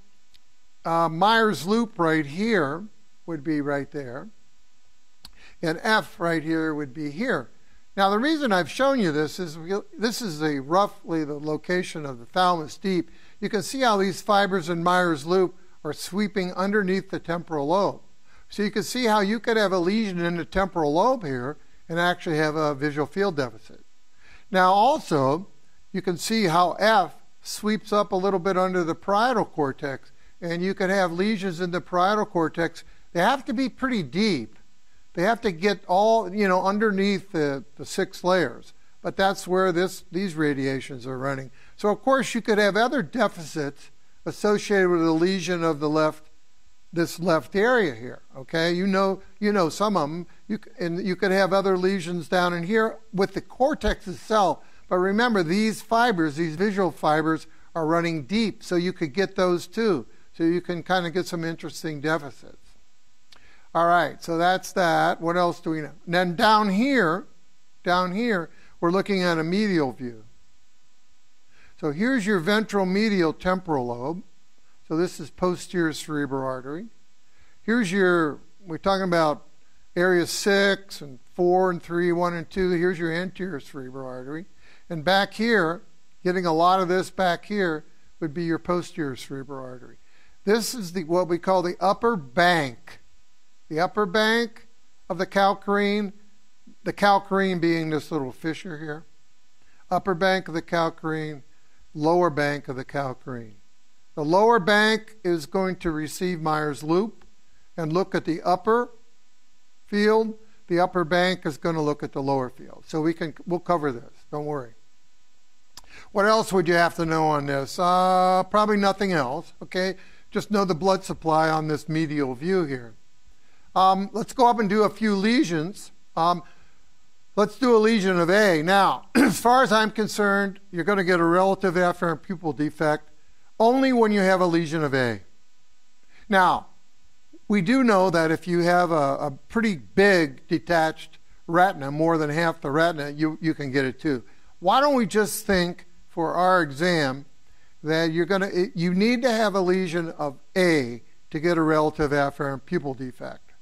uh, Meyer's loop right here would be right there. And F right here would be here. Now the reason I've shown you this is this is the roughly the location of the thalamus deep. You can see how these fibers in Meyer's loop are sweeping underneath the temporal lobe. So you can see how you could have a lesion in the temporal lobe here and actually have a visual field deficit. Now, also, you can see how F sweeps up a little bit under the parietal cortex and you could have lesions in the parietal cortex. They have to be pretty deep. They have to get all, you know, underneath the, the six layers. But that's where this, these radiations are running. So, of course, you could have other deficits associated with a lesion of the left, this left area here. Okay, you know, you know some of them. You, and you could have other lesions down in here with the cortex itself. But remember, these fibers, these visual fibers, are running deep, so you could get those too. So you can kind of get some interesting deficits. All right, so that's that. What else do we know? And then down here, down here, we're looking at a medial view. So here's your ventral medial temporal lobe. So this is posterior cerebral artery. Here's your, we're talking about area 6 and 4 and 3, 1 and 2. Here's your anterior cerebral artery. And back here, getting a lot of this back here, would be your posterior cerebral artery. This is the what we call the upper bank. The upper bank of the calcarine, the calcarine being this little fissure here. Upper bank of the calcarine, lower bank of the calcarine. The lower bank is going to receive Meyer's loop and look at the upper field. The upper bank is going to look at the lower field. So we can we'll cover this. Don't worry. What else would you have to know on this? Uh, probably nothing else. Okay, just know the blood supply on this medial view here. Um, let's go up and do a few lesions. Um, let's do a lesion of A. Now, as far as I'm concerned, you're going to get a relative afferent pupil defect only when you have a lesion of A. Now, we do know that if you have a, a pretty big detached retina, more than half the retina, you, you can get it too. Why don't we just think for our exam that you're going to you need to have a lesion of A to get a relative afferent pupil defect.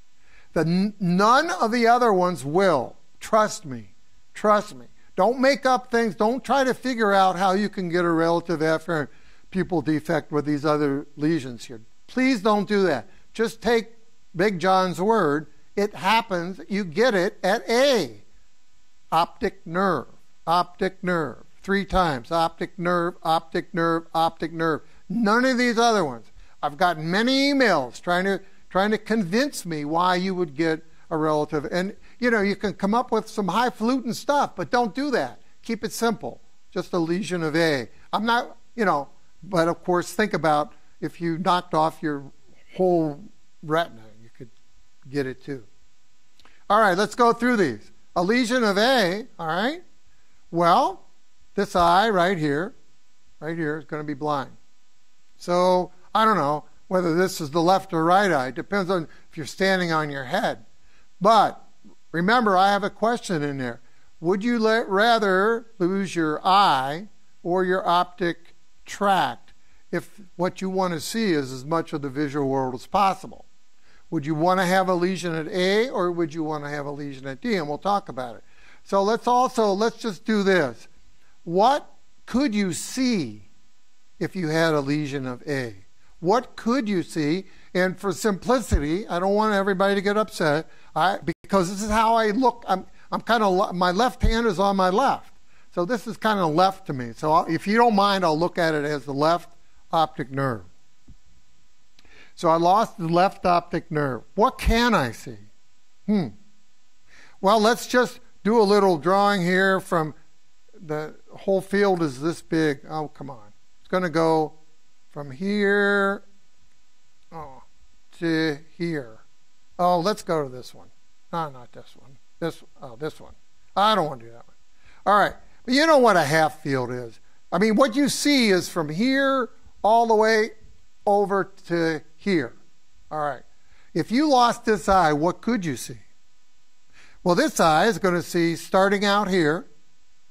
The, none of the other ones will. Trust me. Trust me. Don't make up things. Don't try to figure out how you can get a relative afferent pupil defect with these other lesions here. Please don't do that. Just take Big John's word. It happens. You get it at A. Optic nerve. Optic nerve three times optic nerve, optic nerve, optic nerve. None of these other ones. I've gotten many emails trying to trying to convince me why you would get a relative. And you know, you can come up with some highfalutin stuff, but don't do that. Keep it simple. Just a lesion of A. I'm not, you know, but of course think about if you knocked off your whole retina, you could get it too. All right, let's go through these. A lesion of A, all right? Well, this eye right here, right here, is going to be blind. So I don't know whether this is the left or right eye. It depends on if you're standing on your head. But remember, I have a question in there. Would you let, rather lose your eye or your optic tract if what you want to see is as much of the visual world as possible? Would you want to have a lesion at A or would you want to have a lesion at D? And we'll talk about it. So let's also, let's just do this. What could you see if you had a lesion of A? What could you see? And for simplicity, I don't want everybody to get upset I, because this is how I look. I'm, I'm kind of, my left hand is on my left. So this is kind of left to me. So if you don't mind, I'll look at it as the left optic nerve. So I lost the left optic nerve. What can I see? Hmm. Well, let's just do a little drawing here from the whole field is this big. Oh, come on. It's going to go from here oh, to here. Oh, let's go to this one. No, not this one. This, oh, this one. I don't want to do that one. All right. But you know what a half field is. I mean, what you see is from here all the way over to here. All right. If you lost this eye, what could you see? Well, this eye is going to see starting out here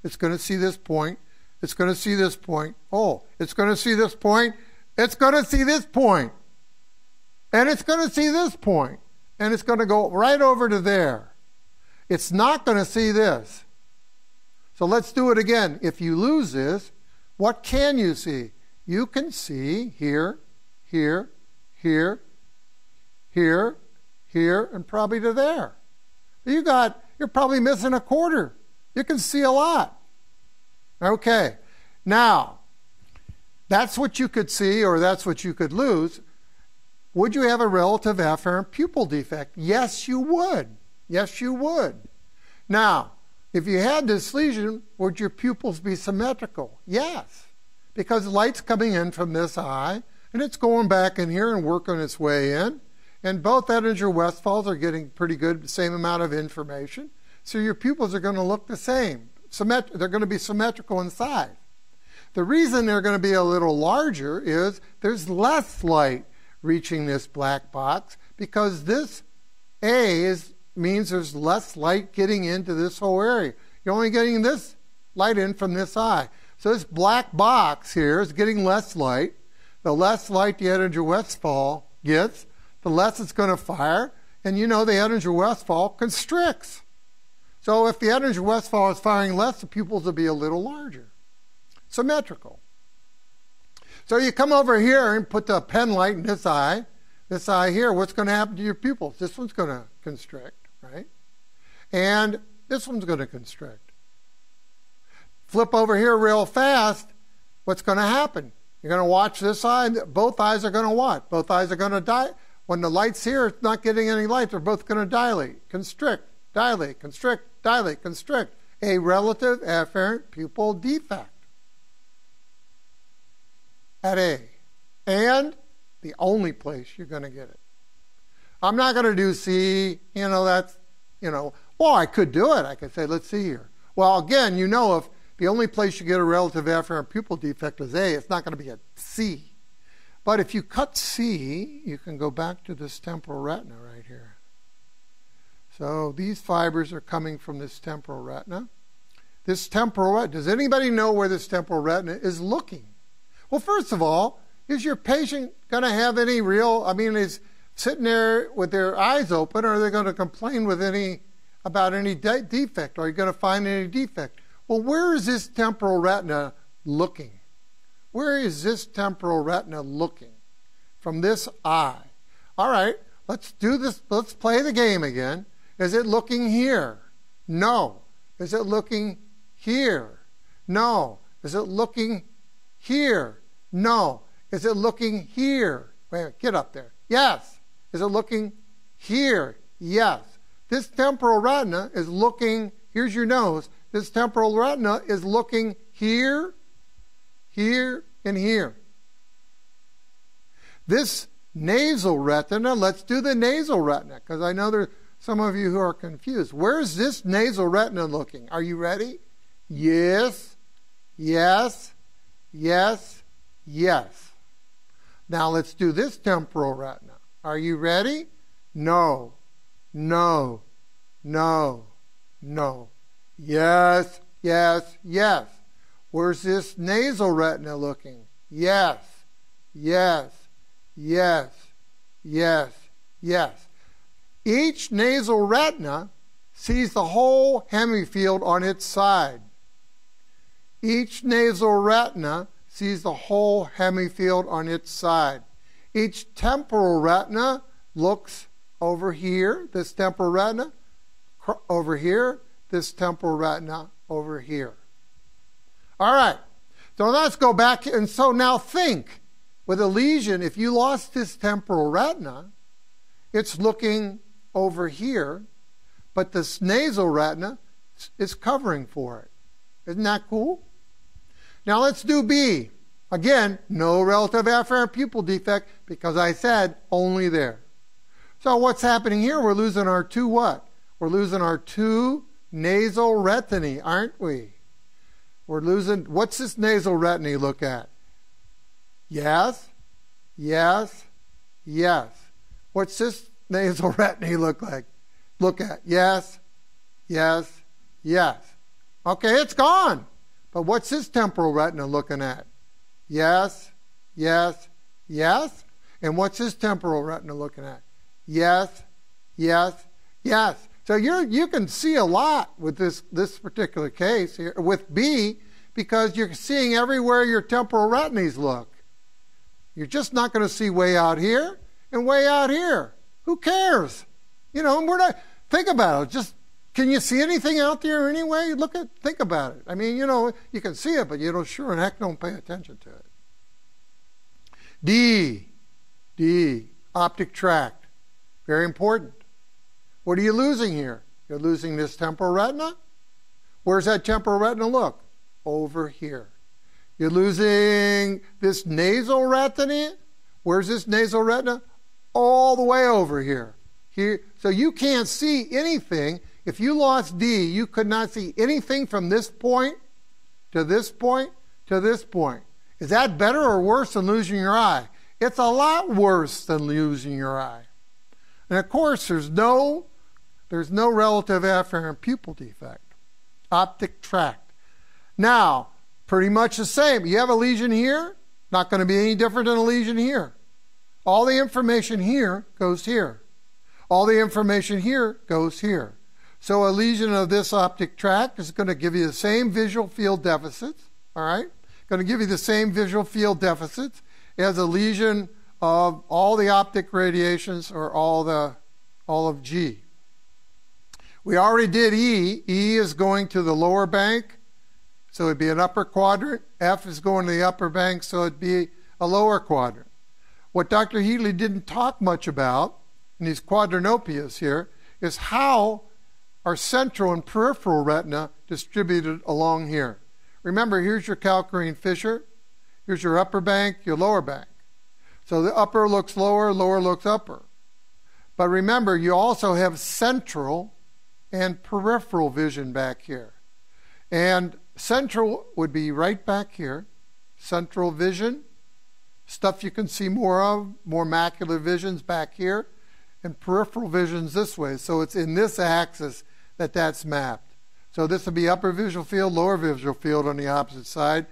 it's going to see this point. It's going to see this point. Oh, it's going to see this point. It's going to see this. And it's going to see this. And it's going to go right over to there. It's not going to see this. So let's do it again. If you lose this, what can you see? You can see here, here, here, here, here, and probably to there. You got, you're probably missing a quarter. You can see a lot. Okay. Now, that's what you could see or that's what you could lose. would you have a relative afferent pupil defect? Yes, you would. Yes, you would. Now, if you had this lesion, would your pupils be symmetrical? Yes, because light's coming in from this eye and it's going back in here and working its way in. And both Edinger Westphals are getting pretty good, same amount of information. So your pupils are going to look the same. Symmet- they're going to be symmetrical in size. The reason they're going to be a little larger is there's less light reaching this black box because this A is, means there's less light getting into this whole area. You're only getting this light in from this eye. So this black box here is getting less light. The less light the Edinger Westphal gets, the less it's going to fire. And you know the Edinger Westphal constricts. So if the Edinger Westphal is firing less, the pupils will be a little larger. Symmetrical. So you come over here and put the pen light in this eye. This eye here, what's going to happen to your pupils? This one's going to constrict, right? And this one's going to constrict. Flip over here real fast, what's going to happen? You're going to watch this eye, both eyes are going to what? Both eyes are going to die. When the light's here, it's not getting any light. They're both going to dilate, constrict, dilate, constrict, dilate, constrict. A relative afferent pupil defect at A. And the only place you're going to get it. I'm not going to do C, you know, that's, you know, well, I could do it. I could say, let's see here. Well, again, you know, if the only place you get a relative afferent pupil defect is A, it's not going to be at C. But if you cut C, you can go back to this temporal retina right here. So these fibers are coming from this temporal retina. This temporal retina, does anybody know where this temporal retina is looking? Well, first of all, is your patient going to have any real, I mean, is sitting there with their eyes open, or are they going to complain with any about any de- defect? Are you going to find any defect? Well, where is this temporal retina looking? Where is this temporal retina looking? From this eye. All right, let's do this. Let's play the game again. Is it looking here? No. Is it looking here? No. Is it looking here? No. Is it looking here? Wait, get up there. Yes. Is it looking here? Yes. This temporal retina is looking, here's your nose. This temporal retina is looking here, here, and here. This nasal retina, let's do the nasal retina because I know there's some of you who are confused. Where's this nasal retina looking? Are you ready? Yes, yes, yes, yes. Now let's do this temporal retina. Are you ready? No, no, no, no. Yes, yes, yes. Where's this nasal retina looking? Yes, yes, yes, yes, yes. Each nasal retina sees the whole hemifield on its side. Each nasal retina sees the whole hemifield on its side. Each temporal retina looks over here, this temporal retina, over here, this temporal retina over here. All right, so let's go back. And so now think with a lesion, if you lost this temporal retina, it's looking over here, but this nasal retina is covering for it. Isn't that cool? Now let's do B. Again, no relative afferent pupil defect because I said only there. So what's happening here? We're losing our two what? We're losing our two nasal retinae, aren't we? We're losing, what's this nasal retinae look at? Yes, yes, yes. What's this nasal retinae look like? Look at? Yes, yes, yes. Okay, it's gone. But what's this temporal retina looking at? Yes, yes, yes. And what's this temporal retina looking at? Yes, yes, yes. So you you can see a lot with this this particular case here with B because you're seeing everywhere your temporal retinas look. You're just not going to see way out here and way out here. Who cares? You know, and we're not think about it. Just can you see anything out there anyway? Look at think about it. I mean, you know, you can see it, but you don't sure and heck don't pay attention to it. D. D. optic tract. Very important. What are you losing here? You're losing this temporal retina. Where's that temporal retina look? Over here. You're losing this nasal retina. Where's this nasal retina? All the way over here. Here. So you can't see anything. If you lost D, you could not see anything from this point to this point to this point. Is that better or worse than losing your eye? It's a lot worse than losing your eye. And of course, there's no there's no relative afferent pupil defect. Optic tract. Now, pretty much the same. You have a lesion here, not going to be any different than a lesion here. All the information here goes here. All the information here goes here. So a lesion of this optic tract is going to give you the same visual field deficits, all right? Going to give you the same visual field deficits as a lesion of all the optic radiations or all the all of G. We already did E. E is going to the lower bank, so it'd be an upper quadrant. F is going to the upper bank, so it'd be a lower quadrant. What Dr. Healy didn't talk much about in these quadranopias here is how are central and peripheral retina distributed along here. Remember, here's your calcarine fissure. Here's your upper bank, your lower bank. So the upper looks lower, lower looks upper. But remember, you also have central and peripheral vision back here. And central would be right back here. Central vision, stuff you can see more of, more macular visions back here, and peripheral visions this way. So it's in this axis that that's mapped. So this would be upper visual field, lower visual field on the opposite side.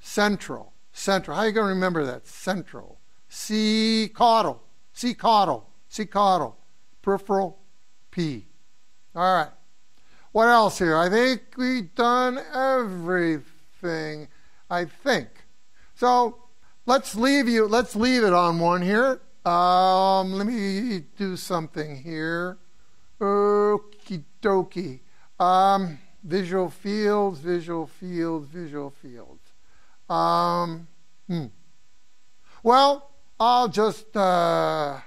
Central. Central. How are you going to remember that? Central. C caudal. C caudal. C caudal. Peripheral. P. All right. What else here? I think we've done everything. I think. So let's leave you. Let's leave it on one here. Um, let me do something here. Okie dokie. Um, visual fields, visual fields, visual fields. Um, hmm. Well, I'll just uh,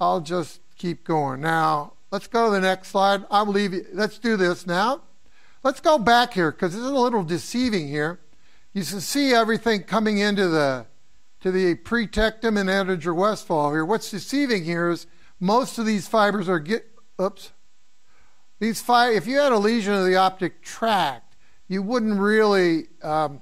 I'll just keep going. Now, let's go to the next slide. I'll leave you. Let's do this now. Let's go back here because this is a little deceiving here. You can see everything coming into the to the pretectum and Edinger Westphal here. What's deceiving here is most of these fibers are get oops. These if you had a lesion of the optic tract, you wouldn't really um,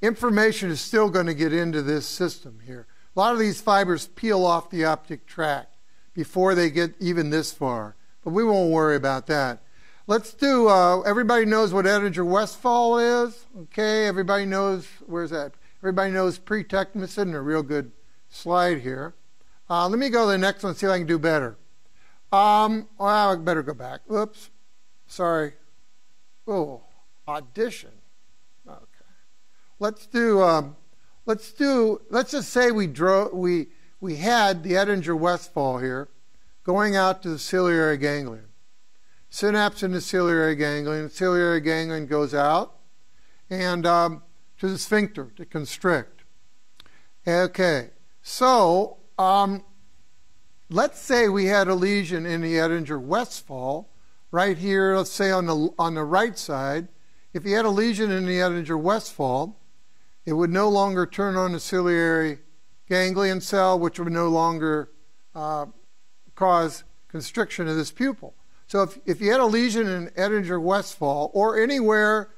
information is still going to get into this system here. A lot of these fibers peel off the optic tract before they get even this far, but we won't worry about that. Let's do, uh, everybody knows what Edinger-Westphal is. Okay, everybody knows, where's that? Everybody knows in a real good slide here. Uh, let me go to the next one, see if I can do better. Um, well, I better go back. Oops, sorry. Oh, audition. Okay. Let's do. Um, let's do. Let's just say we drove. We we had the Edinger Westphal here, going out to the ciliary ganglion. Synapse in the ciliary ganglion. Ciliary ganglion goes out, and um, to the sphincter to constrict. Okay, so um, let's say we had a lesion in the Edinger Westphal right here. Let's say on the on the right side. If you had a lesion in the Edinger Westphal, it would no longer turn on the ciliary ganglion cell, which would no longer uh, cause constriction of this pupil. So if, if you had a lesion in Edinger Westphal or anywhere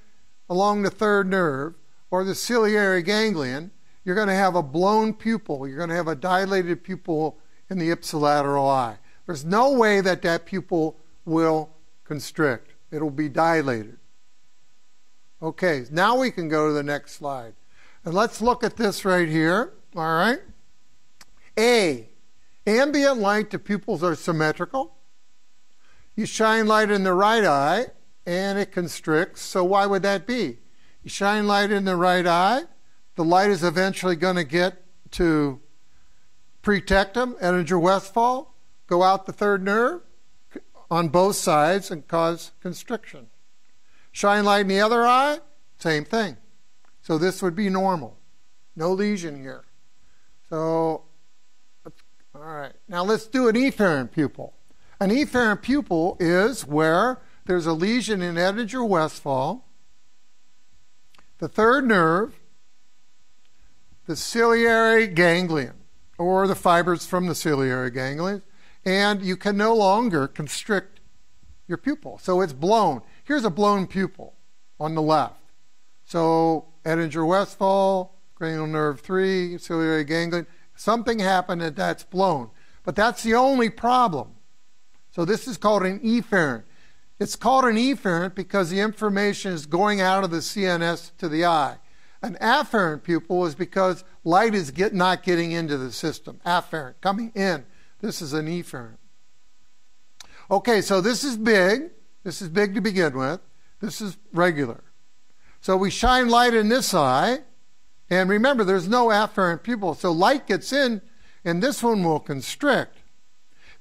along the third nerve or the ciliary ganglion, you're going to have a blown pupil. You're going to have a dilated pupil in the ipsilateral eye. There's no way that that pupil will constrict. It'll be dilated. Okay, now we can go to the next slide. And let's look at this right here. All right. A. Ambient light to pupils are symmetrical. You shine light in the right eye and it constricts. So why would that be? You shine light in the right eye, the light is eventually going to get to pretectum, Edinger Westphal, go out the third nerve on both sides and cause constriction. Shine light in the other eye, same thing. So this would be normal. No lesion here. So All right. Now let's do an efferent pupil. An efferent pupil is where there's a lesion in Edinger Westphal, the third nerve, the ciliary ganglion, or the fibers from the ciliary ganglion, and you can no longer constrict your pupil. So it's blown. Here's a blown pupil on the left. So Edinger Westphal, cranial nerve 3, ciliary ganglion, something happened and that's blown. But that's the only problem. So this is called an efferent. It's called an efferent because the information is going out of the CNS to the eye. An afferent pupil is because light is get, not getting into the system. Afferent, coming in. This is an efferent. Okay, so this is big. This is big to begin with. This is regular. So we shine light in this eye. And remember, there's no afferent pupil. So light gets in, and this one will constrict.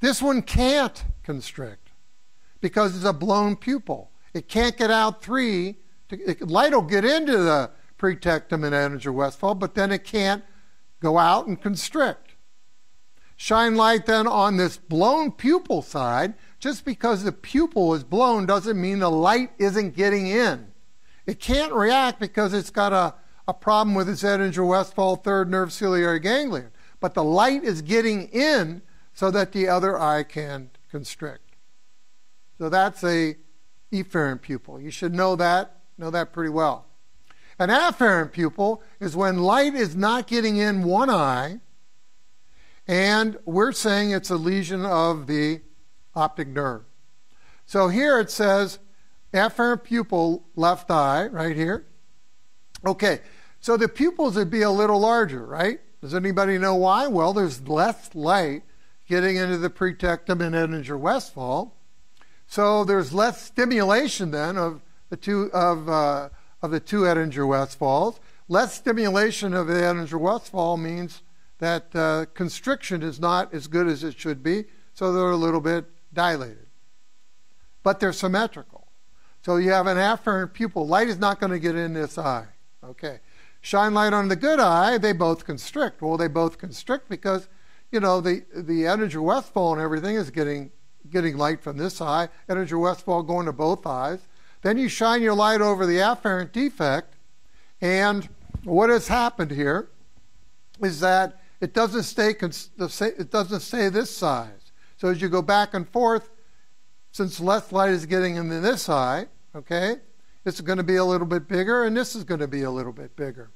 This one can't constrict because it's a blown pupil. It can't get out three. To, it, light will get into the pretectum and Edinger Westphal, but then it can't go out and constrict. Shine light then on this blown pupil side. Just because the pupil is blown doesn't mean the light isn't getting in. It can't react because it's got a, a problem with its Edinger Westphal third nerve ciliary ganglion. But the light is getting in so that the other eye can constrict. So that's a efferent pupil. You should know that, know that pretty well. An afferent pupil is when light is not getting in one eye, and we're saying it's a lesion of the optic nerve. So here it says afferent pupil, left eye, right here. Okay, so the pupils would be a little larger, right? Does anybody know why? Well, there's less light getting into the pretectum and Edinger Westphal. So there's less stimulation then of the two of uh, of the two Edinger Westphals. Less stimulation of the Edinger Westphal means that uh, constriction is not as good as it should be, so they're a little bit dilated. But they're symmetrical. So you have an afferent pupil. Light is not going to get in this eye. Okay. Shine light on the good eye, they both constrict. Well, they both constrict because, you know, the, the Edinger Westphal and everything is getting getting light from this eye, Edinger Westphal going to both eyes. Then you shine your light over the afferent defect, and what has happened here is that it doesn't stay it doesn't stay this size. So as you go back and forth, since less light is getting into this eye, okay, it's going to be a little bit bigger, and this is going to be a little bit bigger.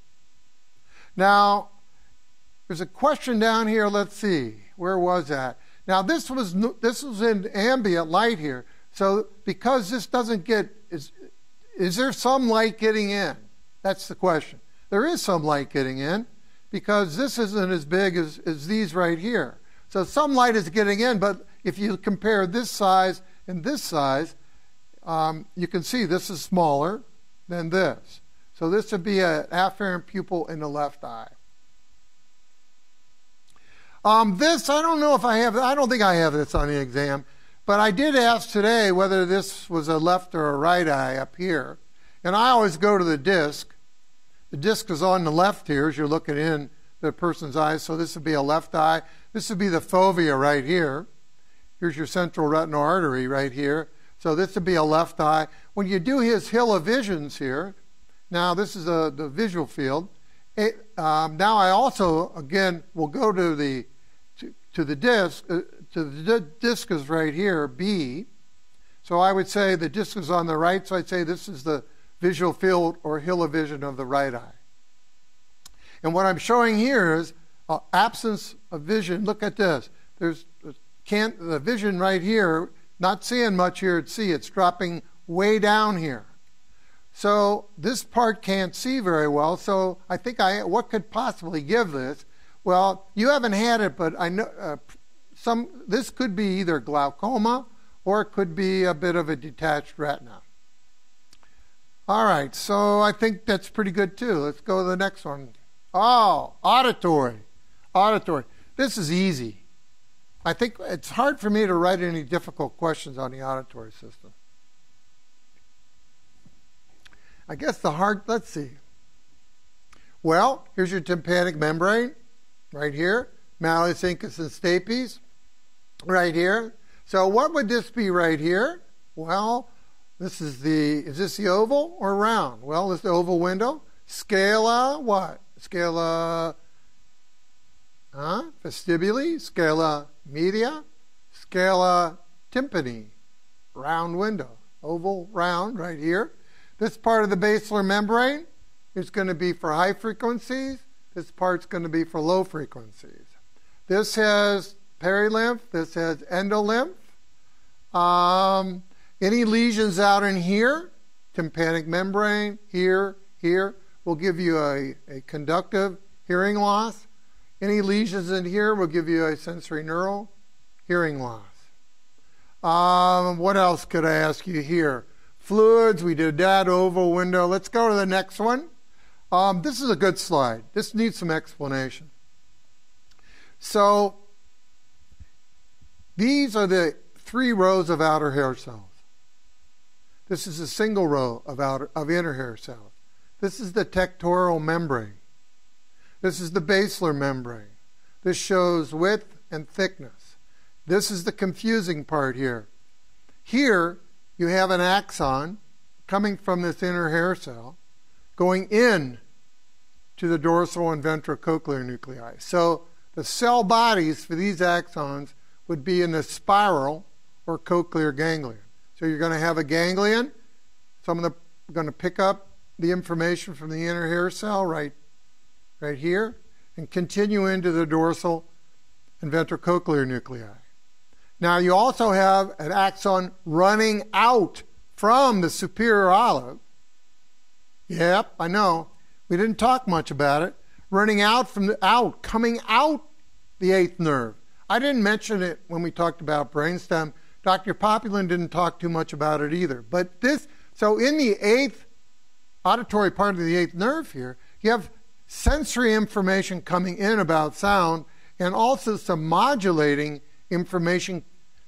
Now, there's a question down here. Let's see, where was that? Now this was this was in ambient light here. So because this doesn't get is is there some light getting in? That's the question. There is some light getting in because this isn't as big as, as these right here. So some light is getting in, but if you compare this size and this size, um, you can see this is smaller than this. So this would be an afferent pupil in the left eye. Um, this, I don't know if I have, I don't think I have this on the exam, but I did ask today whether this was a left or a right eye up here. And I always go to the disc. The disc is on the left here as you're looking in the person's eyes, so this would be a left eye. This would be the fovea right here. Here's your central retinal artery right here. So this would be a left eye. When you do his hill of visions here, now this is a, the visual field. It, um, now I also, again, will go to the to, to the disc. Uh, to the disc is right here, B. So I would say the disc is on the right, so I'd say this is the visual field or hill of vision of the right eye. And what I'm showing here is uh, absence of vision. Look at this. There's can't the vision right here. Not seeing much here at C. It's dropping way down here. So this part can't see very well. So I think I what could possibly give this? Well, you haven't had it, but I know uh, some. This could be either glaucoma or it could be a bit of a detached retina. All right, so I think that's pretty good too. Let's go to the next one. Oh, auditory. Auditory. This is easy. I think it's hard for me to write any difficult questions on the auditory system. I guess the heart, let's see. Well, here's your tympanic membrane right here. Malleus incus and stapes, right here. So what would this be right here? Well, this is the, is this the oval or round? Well, it's the oval window. Scala, what? Scala, huh? Vestibuli, scala media, scala tympani, round window. Oval, round, right here. This part of the basilar membrane is going to be for high frequencies. This part's going to be for low frequencies. This has perilymph. This has endolymph. Um, any lesions out in here, tympanic membrane, here, here, will give you a, a conductive hearing loss. Any lesions in here will give you a sensory neural hearing loss. Um, what else could I ask you here? Fluids, we did that, oval window. Let's go to the next one. Um, this is a good slide. This needs some explanation. So, these are the three rows of outer hair cells. This is a single row of, outer, of inner hair cells. This is the tectorial membrane. This is the basilar membrane. This shows width and thickness. This is the confusing part here. Here, you have an axon coming from this inner hair cell going in to the dorsal and ventral cochlear nuclei. So the cell bodies for these axons would be in the spiral or cochlear ganglion. So you're going to have a ganglion. Some of the going to pick up the information from the inner hair cell right, right here and continue into the dorsal and ventral cochlear nuclei. Now you also have an axon running out from the superior olive. Yep, I know. We didn't talk much about it. Running out from the out, coming out the eighth nerve. I didn't mention it when we talked about brainstem Dr. Populin didn't talk too much about it either. But this, so in the eighth auditory part of the eighth nerve here, you have sensory information coming in about sound and also some modulating information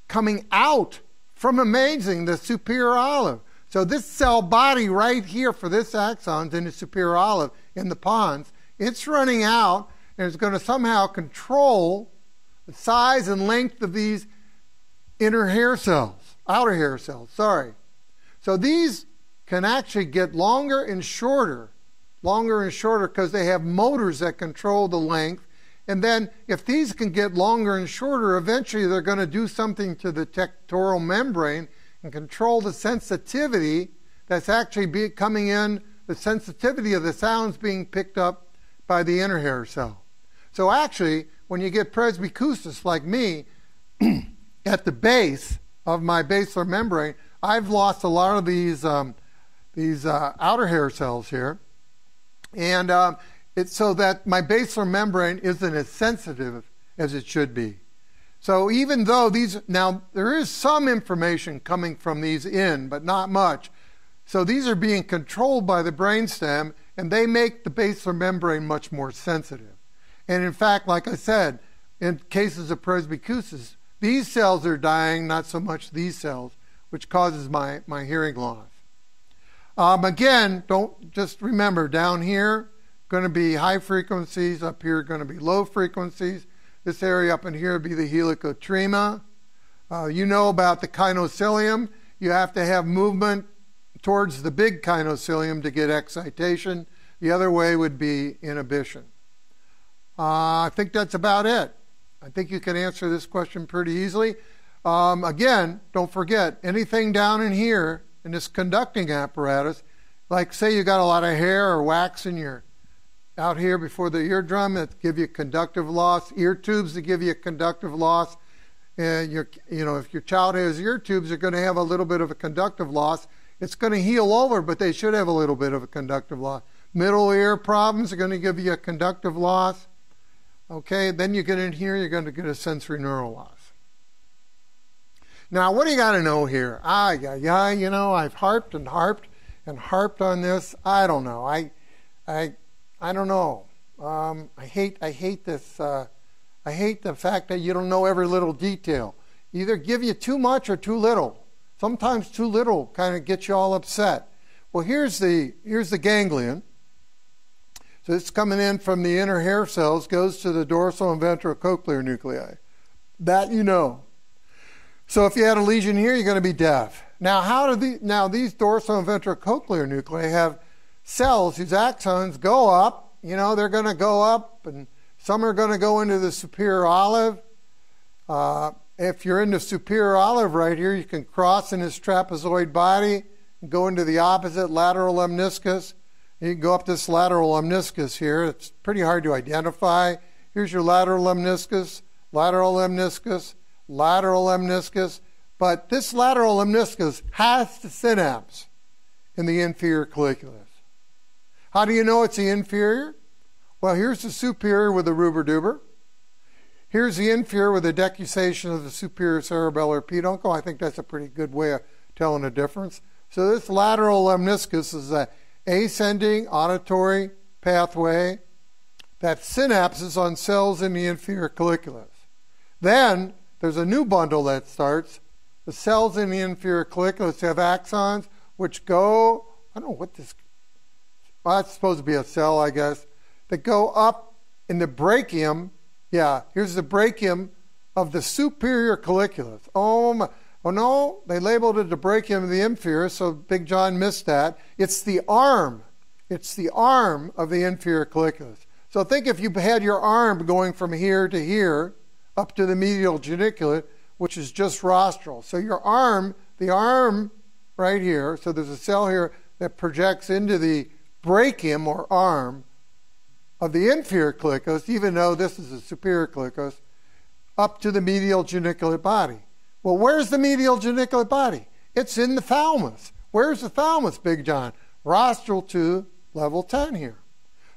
coming out from amazing the superior olive. So this cell body right here for this axon in the superior olive in the pons, it's running out and it's going to somehow control size and length of these inner hair cells, outer hair cells, sorry. So these can actually get longer and shorter, longer and shorter because they have motors that control the length. And then if these can get longer and shorter, eventually they're going to do something to the tectorial membrane and control the sensitivity that's actually be, coming in, the sensitivity of the sounds being picked up by the inner hair cell. So actually, when you get presbycusis like me, at the base of my basilar membrane, I've lost a lot of these um, these uh, outer hair cells here, and um, it's so that my basilar membrane isn't as sensitive as it should be. So even though these now there is some information coming from these in, but not much. So these are being controlled by the brainstem, and they make the basilar membrane much more sensitive. And in fact, like I said, in cases of presbycusis, these cells are dying, not so much these cells, which causes my, my hearing loss. Um, again, don't just remember down here, going to be high frequencies, up here, going to be low frequencies. This area up in here would be the helicotrema. Uh, you know about the kinocilium. You have to have movement towards the big kinocilium to get excitation. The other way would be inhibition. Uh, I think that's about it. I think you can answer this question pretty easily. Um, again, don't forget anything down in here in this conducting apparatus, like say you got a lot of hair or wax in your out here before the eardrum that give you conductive loss, ear tubes that give you a conductive loss. And your, you know, if your child has ear tubes, they're going to have a little bit of a conductive loss. It's going to heal over, but they should have a little bit of a conductive loss. Middle ear problems are going to give you a conductive loss. Okay, then you get in here, you're going to get a sensory neural loss. Now, what do you got to know here? Ah, yeah, yeah, you know, I've harped and harped and harped on this. I don't know. I, I, I don't know. Um, I hate, I hate this. Uh, I hate the fact that you don't know every little detail. Either give you too much or too little. Sometimes too little kind of gets you all upset. Well, here's the here's the ganglion. So it's coming in from the inner hair cells, goes to the dorsal and ventral cochlear nuclei. That you know. So if you had a lesion here, you're going to be deaf. Now, how do the, now these dorsal and ventral cochlear nuclei have cells whose axons go up. You know, they're going to go up, and some are going to go into the superior olive. Uh, if you're in the superior olive right here, you can cross in this trapezoid body and go into the opposite lateral lemniscus. You can go up this lateral lemniscus here. It's pretty hard to identify. Here's your lateral lemniscus, lateral lemniscus, lateral lemniscus. But this lateral lemniscus has the synapse in the inferior colliculus. How do you know it's the inferior? Well, here's the superior with the ruber-duber. Here's the inferior with the decussation of the superior cerebellar peduncle. I think that's a pretty good way of telling the difference. So this lateral lemniscus is a ascending auditory pathway that synapses on cells in the inferior colliculus. Then there's a new bundle that starts. The cells in the inferior colliculus have axons which go, I don't know what this, well, that's supposed to be a cell, I guess, that go up in the brachium. Yeah, here's the brachium of the superior colliculus. Oh, my, Oh no, they labeled it the brachium of the inferior, so Big John missed that. It's the arm. It's the arm of the inferior colliculus. So think if you had your arm going from here to here, up to the medial geniculate, which is just rostral. So your arm, the arm right here, so there's a cell here that projects into the brachium or arm of the inferior colliculus, even though this is a superior colliculus, up to the medial geniculate body. Well, where's the medial geniculate body? It's in the thalamus. Where's the thalamus, Big John? Rostral to level 10 here.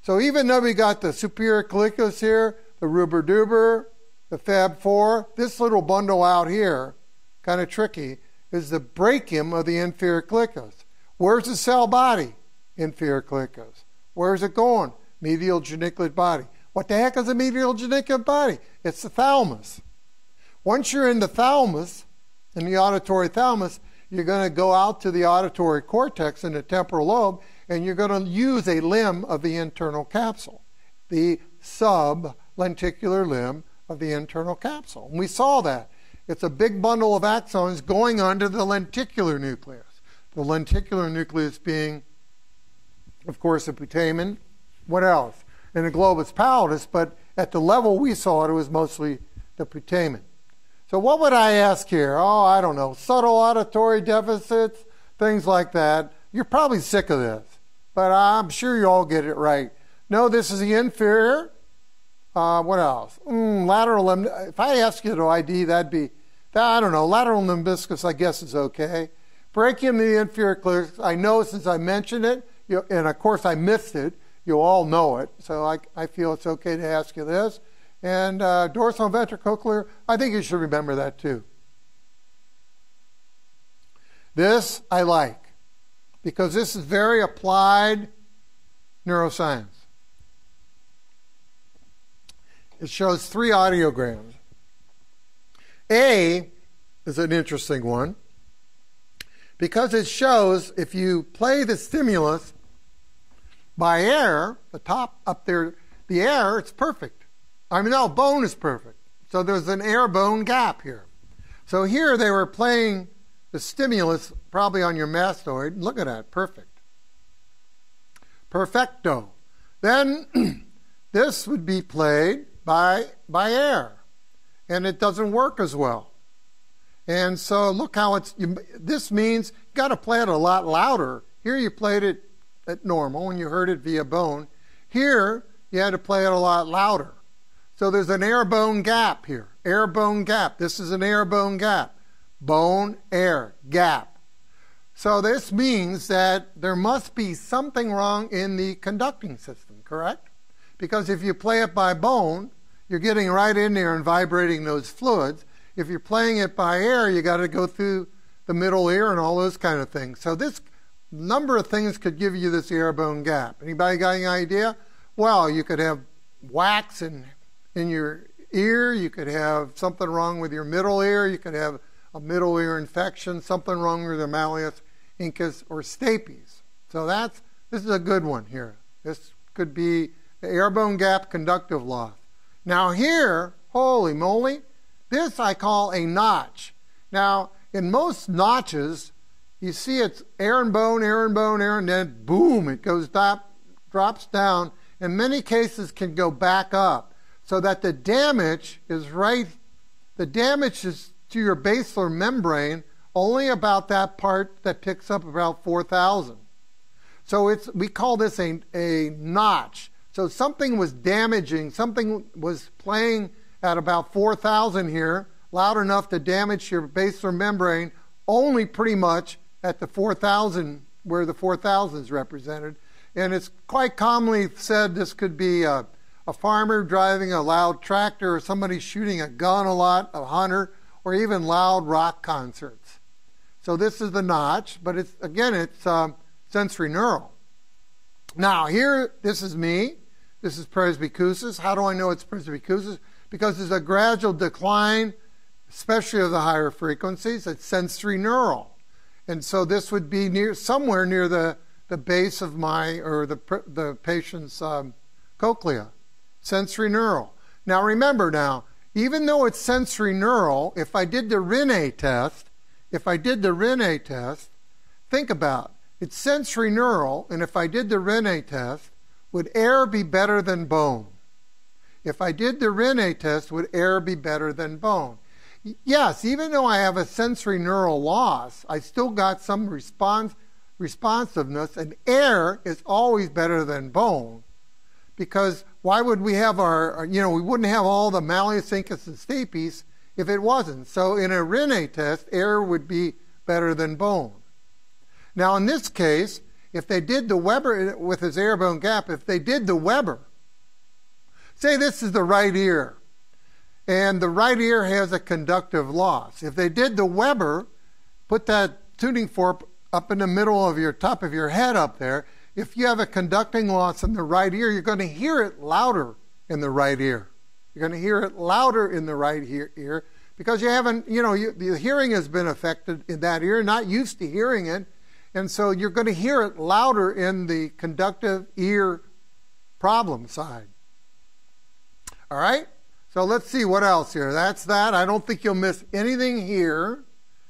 So even though we got the superior colliculus here, the ruber-duber, the Fab 4, this little bundle out here, kind of tricky, is the brachium of the inferior colliculus. Where's the cell body? Inferior colliculus. Where's it going? Medial geniculate body. What the heck is a medial geniculate body? It's the thalamus. Once you're in the thalamus, in the auditory thalamus, you're going to go out to the auditory cortex in the temporal lobe, and you're going to use a limb of the internal capsule, the sublenticular limb of the internal capsule. And we saw that. It's a big bundle of axons going onto the lenticular nucleus. The lenticular nucleus being, of course, the putamen. What else? And the globus pallidus, but at the level we saw it, it was mostly the putamen. So, what would I ask here? Oh, I don't know. Subtle auditory deficits, things like that. You're probably sick of this, but I'm sure you all get it right. No, this is the inferior. Uh, what else? Mm, lateral limb. If I ask you to ID, that'd be, I don't know. Lateral lemniscus, I guess, is okay. Brachium the inferior clear. I know since I mentioned it, you, and of course I missed it. You all know it, so I, I feel it's okay to ask you this and uh, dorsal ventricular. I think you should remember that too. This I like because this is very applied neuroscience. It shows three audiograms. A is an interesting one because it shows if you play the stimulus by air, the top up there, the air, it's perfect. I mean, no, bone is perfect. So there's an air bone gap here. So here they were playing the stimulus probably on your mastoid. Look at that, perfect. Perfecto. Then this would be played by, by air, and it doesn't work as well. And so look how it's, you, this means you got to play it a lot louder. Here you played it at normal and you heard it via bone. Here you had to play it a lot louder. So there's an air bone gap here. Air bone gap. This is an air bone gap. Bone, air, gap. So this means that there must be something wrong in the conducting system, correct? Because if you play it by bone, you're getting right in there and vibrating those fluids. If you're playing it by air, you got to go through the middle ear and all those kind of things. So this number of things could give you this air bone gap. Anybody got any idea? Well, you could have wax and in your ear. You could have something wrong with your middle ear. You could have a middle ear infection, something wrong with your malleus incus or stapes. So that's this is a good one here. This could be the air-bone gap conductive loss. Now here, holy moly, this I call a notch. Now, in most notches, you see it's air and bone, air and bone, air, and then boom, it goes up, drops down. In many cases, can go back up, so that the damage is right. The damage is to your basilar membrane only about that part that picks up about 4,000. So it's we call this a, a notch. So something was damaging, something was playing at about 4,000 here, loud enough to damage your basilar membrane, only pretty much at the 4,000 where the 4,000 is represented. And it's quite commonly said this could be a, a farmer driving a loud tractor or somebody shooting a gun a lot, a hunter, or even loud rock concerts. So this is the notch, but it's again it's um, sensory neural. Now here, this is me. This is presbycusis. How do I know it's presbycusis? Because there's a gradual decline, especially of the higher frequencies. It's sensory neural, and so this would be near somewhere near the the base of my or the the patient's um, cochlea, sensory neural. Now remember now, even though it's sensory neural, if I did the Rinne test, if I did the Rinne test, think about it. it's sensory neural, and if I did the Rinne test, would air be better than bone? If I did the Rinne test, would air be better than bone? Yes, even though I have a sensory neural loss, I still got some response, responsiveness, and air is always better than bone. Because why would we have our, you know, we wouldn't have all the malleus, incus, and stapes if it wasn't. So in a Rinne test, air would be better than bone. Now in this case, if they did the Weber with his air bone gap, if they did the Weber, say this is the right ear, and the right ear has a conductive loss. If they did the Weber, put that tuning fork up in the middle of your top of your head up there. If you have a conducting loss in the right ear, you're going to hear it louder in the right ear. You're going to hear it louder in the right ear because you haven't, you know, you, the hearing has been affected in that ear, not used to hearing it. And so you're going to hear it louder in the conductive ear problem side. All right? So let's see what else here. That's that. I don't think you'll miss anything here.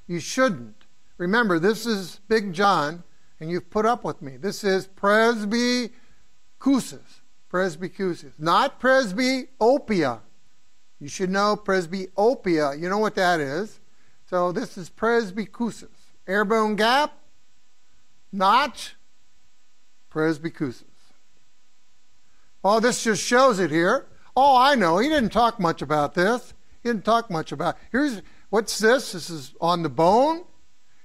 You shouldn't. Remember, this is Big John, and you've put up with me. This is presbycusis presbycusis, not presbyopia. You should know presbyopia. You know what that is. So this is presbycusis. Airbone gap, notch, presbycusis. Oh, this just shows it here. Oh, I know. He didn't talk much about this. He didn't talk much about. Here's what's this? This is on the bone,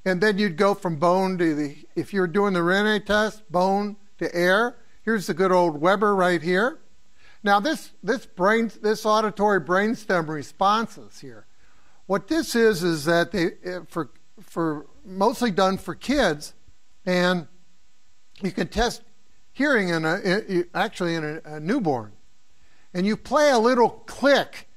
and then you'd go from bone to the. If you're doing the Rinne test, bone to air. Here's the good old Weber right here. Now this this brain this auditory brainstem responses here. What this is is that they eh, for for mostly done for kids, and you can test hearing in a actually in a, a newborn, and you play a little click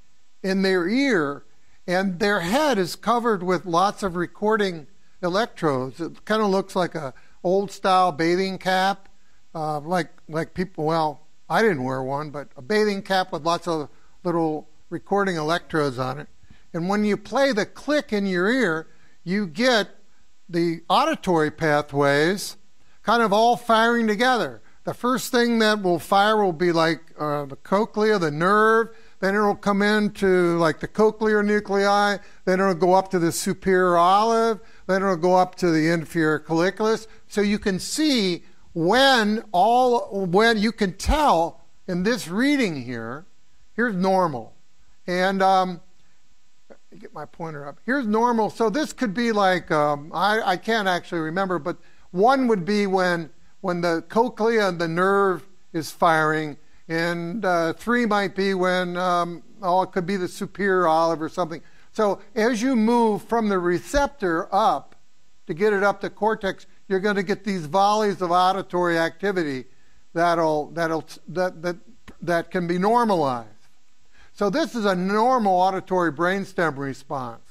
in their ear, and their head is covered with lots of recording electrodes. It kind of looks like a old style bathing cap uh, like like people. Well, I didn't wear one, but a bathing cap with lots of little recording electrodes on it. And when you play the click in your ear, you get the auditory pathways kind of all firing together. The first thing that will fire will be like uh, the cochlea, the nerve. Then it'll come into like the cochlear nuclei. Then it'll go up to the superior olive. Then it'll go up to the inferior colliculus. So you can see when all when you can tell in this reading here, here's normal, and um, get my pointer up. Here's normal. So this could be like um, I, I can't actually remember, but one would be when when the cochlea and the nerve is firing, and uh, three might be when um, oh it could be the superior olive or something. So as you move from the receptor up to get it up to cortex, you're going to get these volleys of auditory activity that'll, that'll, that, that, that can be normalized. So this is a normal auditory brainstem response.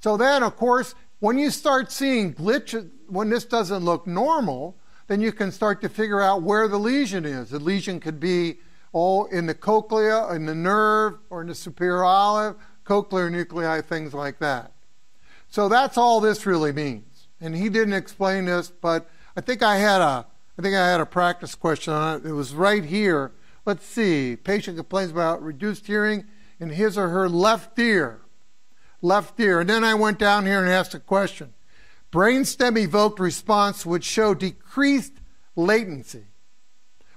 So then, of course, when you start seeing glitches, when this doesn't look normal, then you can start to figure out where the lesion is. The lesion could be all in the cochlea, in the nerve, or in the superior olive, cochlear nuclei, things like that. So that's all this really means. And he didn't explain this, but I think I had a I think I had a practice question on it. It was right here. Let's see. Patient complains about reduced hearing in his or her left ear. Left ear. And then I went down here and asked a question. Brainstem evoked response would show decreased latency.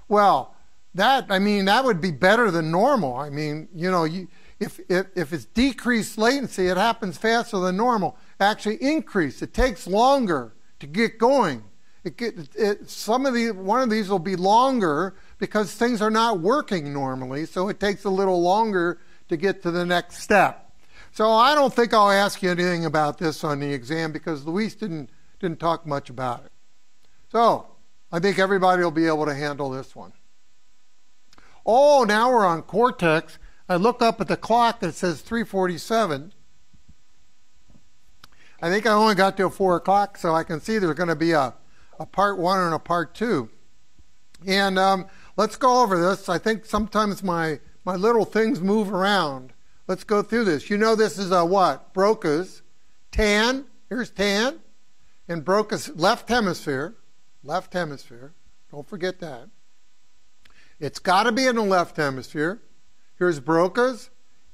Well, that I mean that would be better than normal. I mean, you know, you, if, if if it's decreased latency, it happens faster than normal. Actually, increase. It takes longer to get going. It, it, it, some of the one of these will be longer because things are not working normally, so it takes a little longer to get to the next step. So I don't think I'll ask you anything about this on the exam because Luis didn't didn't talk much about it. So I think everybody will be able to handle this one. Oh, now we're on cortex. I look up at the clock it says 347. I think I only got till 4 o'clock, so I can see there's going to be a a part one and a part two. And um, let's go over this. I think sometimes my, my little things move around. Let's go through this. You know this is a what? Broca's. Tan. Here's tan. And Broca's left hemisphere. Left hemisphere. Don't forget that. It's got to be in the left hemisphere. Here's Broca's.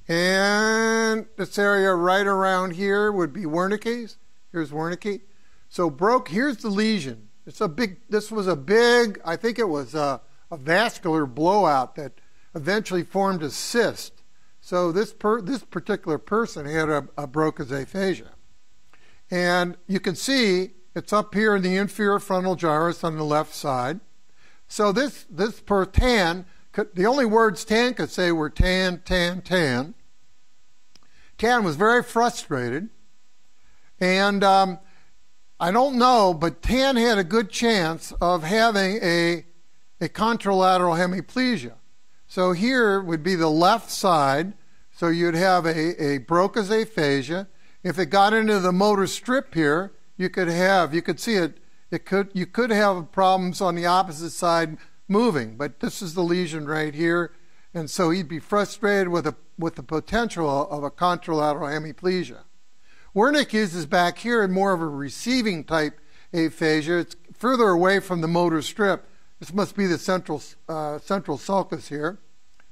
And this area right around here would be Wernicke's. Here's Wernicke. So broke, here's the lesion. It's a big. This was a big. I think it was a, a vascular blowout that eventually formed a cyst. So this per, this particular person had a, a Broca's aphasia, and you can see it's up here in the inferior frontal gyrus on the left side. So this this per tan, the only words tan could say were tan, tan, tan. Tan was very frustrated, and um, I don't know, but Tan had a good chance of having a, a contralateral hemiplegia. So here would be the left side. So you'd have a, a Broca's aphasia. If it got into the motor strip here, you could have, you could see it, it could, you could have problems on the opposite side moving, but this is the lesion right here. And so he'd be frustrated with, a, with the potential of a contralateral hemiplegia. Wernicke's is back here in more of a receiving type aphasia. It's further away from the motor strip. This must be the central, uh, central sulcus here.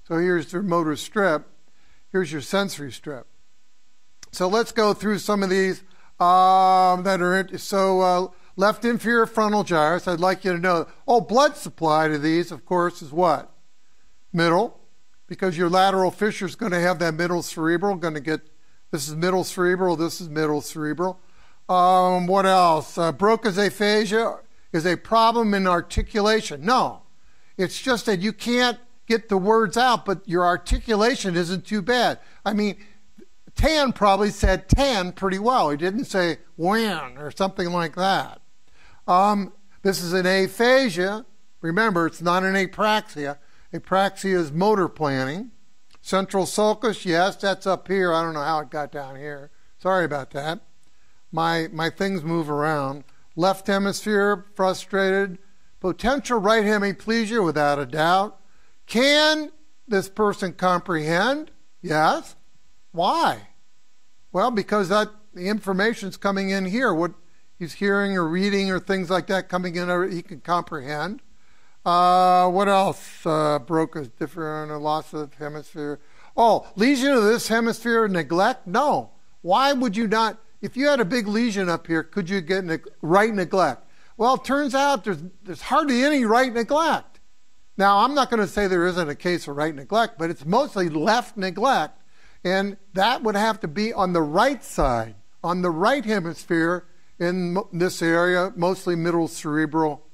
So here's your motor strip. Here's your sensory strip. So let's go through some of these um, that are so uh, left inferior frontal gyrus. I'd like you to know. Oh, blood supply to these, of course, is what middle, because your lateral fissure is going to have that middle cerebral, going to get this is middle cerebral. This is middle cerebral. Um, what else? Uh, Broca's aphasia is a problem in articulation. No, it's just that you can't get the words out, but your articulation isn't too bad. I mean, Tan probably said tan pretty well. He didn't say when or something like that. Um, this is an aphasia. Remember, it's not an apraxia. Apraxia is motor planning. Central sulcus, yes, that's up here. I don't know how it got down here. Sorry about that. My, my things move around. Left hemisphere, frustrated. Potential right hemiplegia, without a doubt. Can this person comprehend? Yes. Why? Well, because that the information's coming in here. What he's hearing or reading or things like that coming in, he can comprehend. Uh, what else uh, broke a different a loss of hemisphere? Oh, lesion of this hemisphere neglect? No. Why would you not? If you had a big lesion up here, could you get right neglect? Well, it turns out there's, there's hardly any right neglect. Now, I'm not going to say there isn't a case of right neglect, but it's mostly left neglect, and that would have to be on the right side, on the right hemisphere in this area, mostly middle cerebral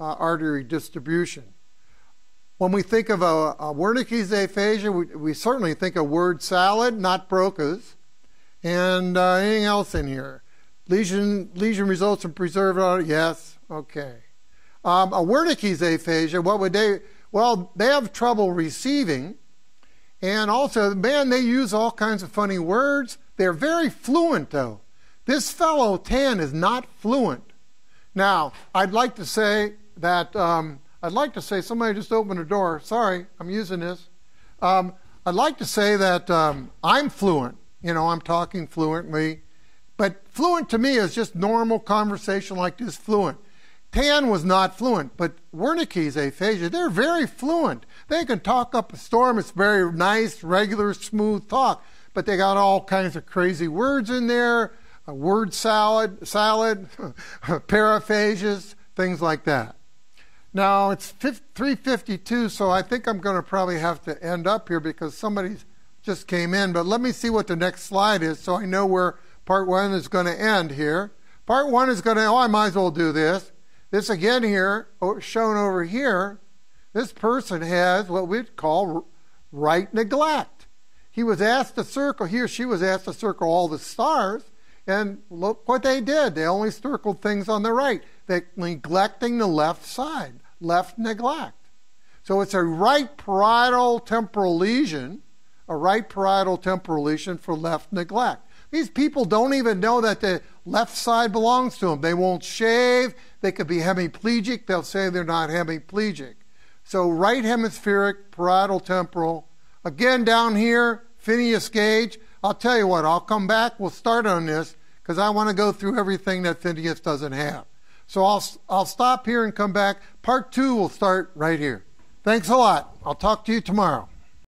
uh, artery distribution. When we think of a, a Wernicke's aphasia, we, we, certainly think of word salad, not Broca's. And uh, anything else in here? Lesion, lesion results in preserved, yes, okay. Um, a Wernicke's aphasia, what would they, well, they have trouble receiving. And also, man, they use all kinds of funny words. They're very fluent, though. This fellow, Tan, is not fluent. Now, I'd like to say that um, I'd like to say, somebody just opened a door. Sorry, I'm using this. Um, I'd like to say that um, I'm fluent. You know, I'm talking fluently. But fluent to me is just normal conversation like this fluent. Tan was not fluent, but Wernicke's aphasia, they're very fluent. They can talk up a storm. It's very nice, regular, smooth talk. But they got all kinds of crazy words in there, a word salad, salad, paraphasias, things like that. Now it's 352, so I think I'm going to probably have to end up here because somebody just came in. But let me see what the next slide is so I know where part one is going to end here. Part one is going to, oh, I might as well do this. This again here, shown over here, this person has what we'd call right neglect. He was asked to circle, he or she was asked to circle all the stars, and look what they did. They only circled things on the right. They're neglecting the left side, left neglect. So it's a right parietal temporal lesion, a right parietal temporal lesion for left neglect. These people don't even know that the left side belongs to them. They won't shave. They could be hemiplegic. They'll say they're not hemiplegic. So right hemispheric, parietal temporal. Again, down here, Phineas Gage. I'll tell you what, I'll come back. We'll start on this because I want to go through everything that Phineas doesn't have. So I'll, I'll stop here and come back. Part two will start right here. Thanks a lot. I'll talk to you tomorrow.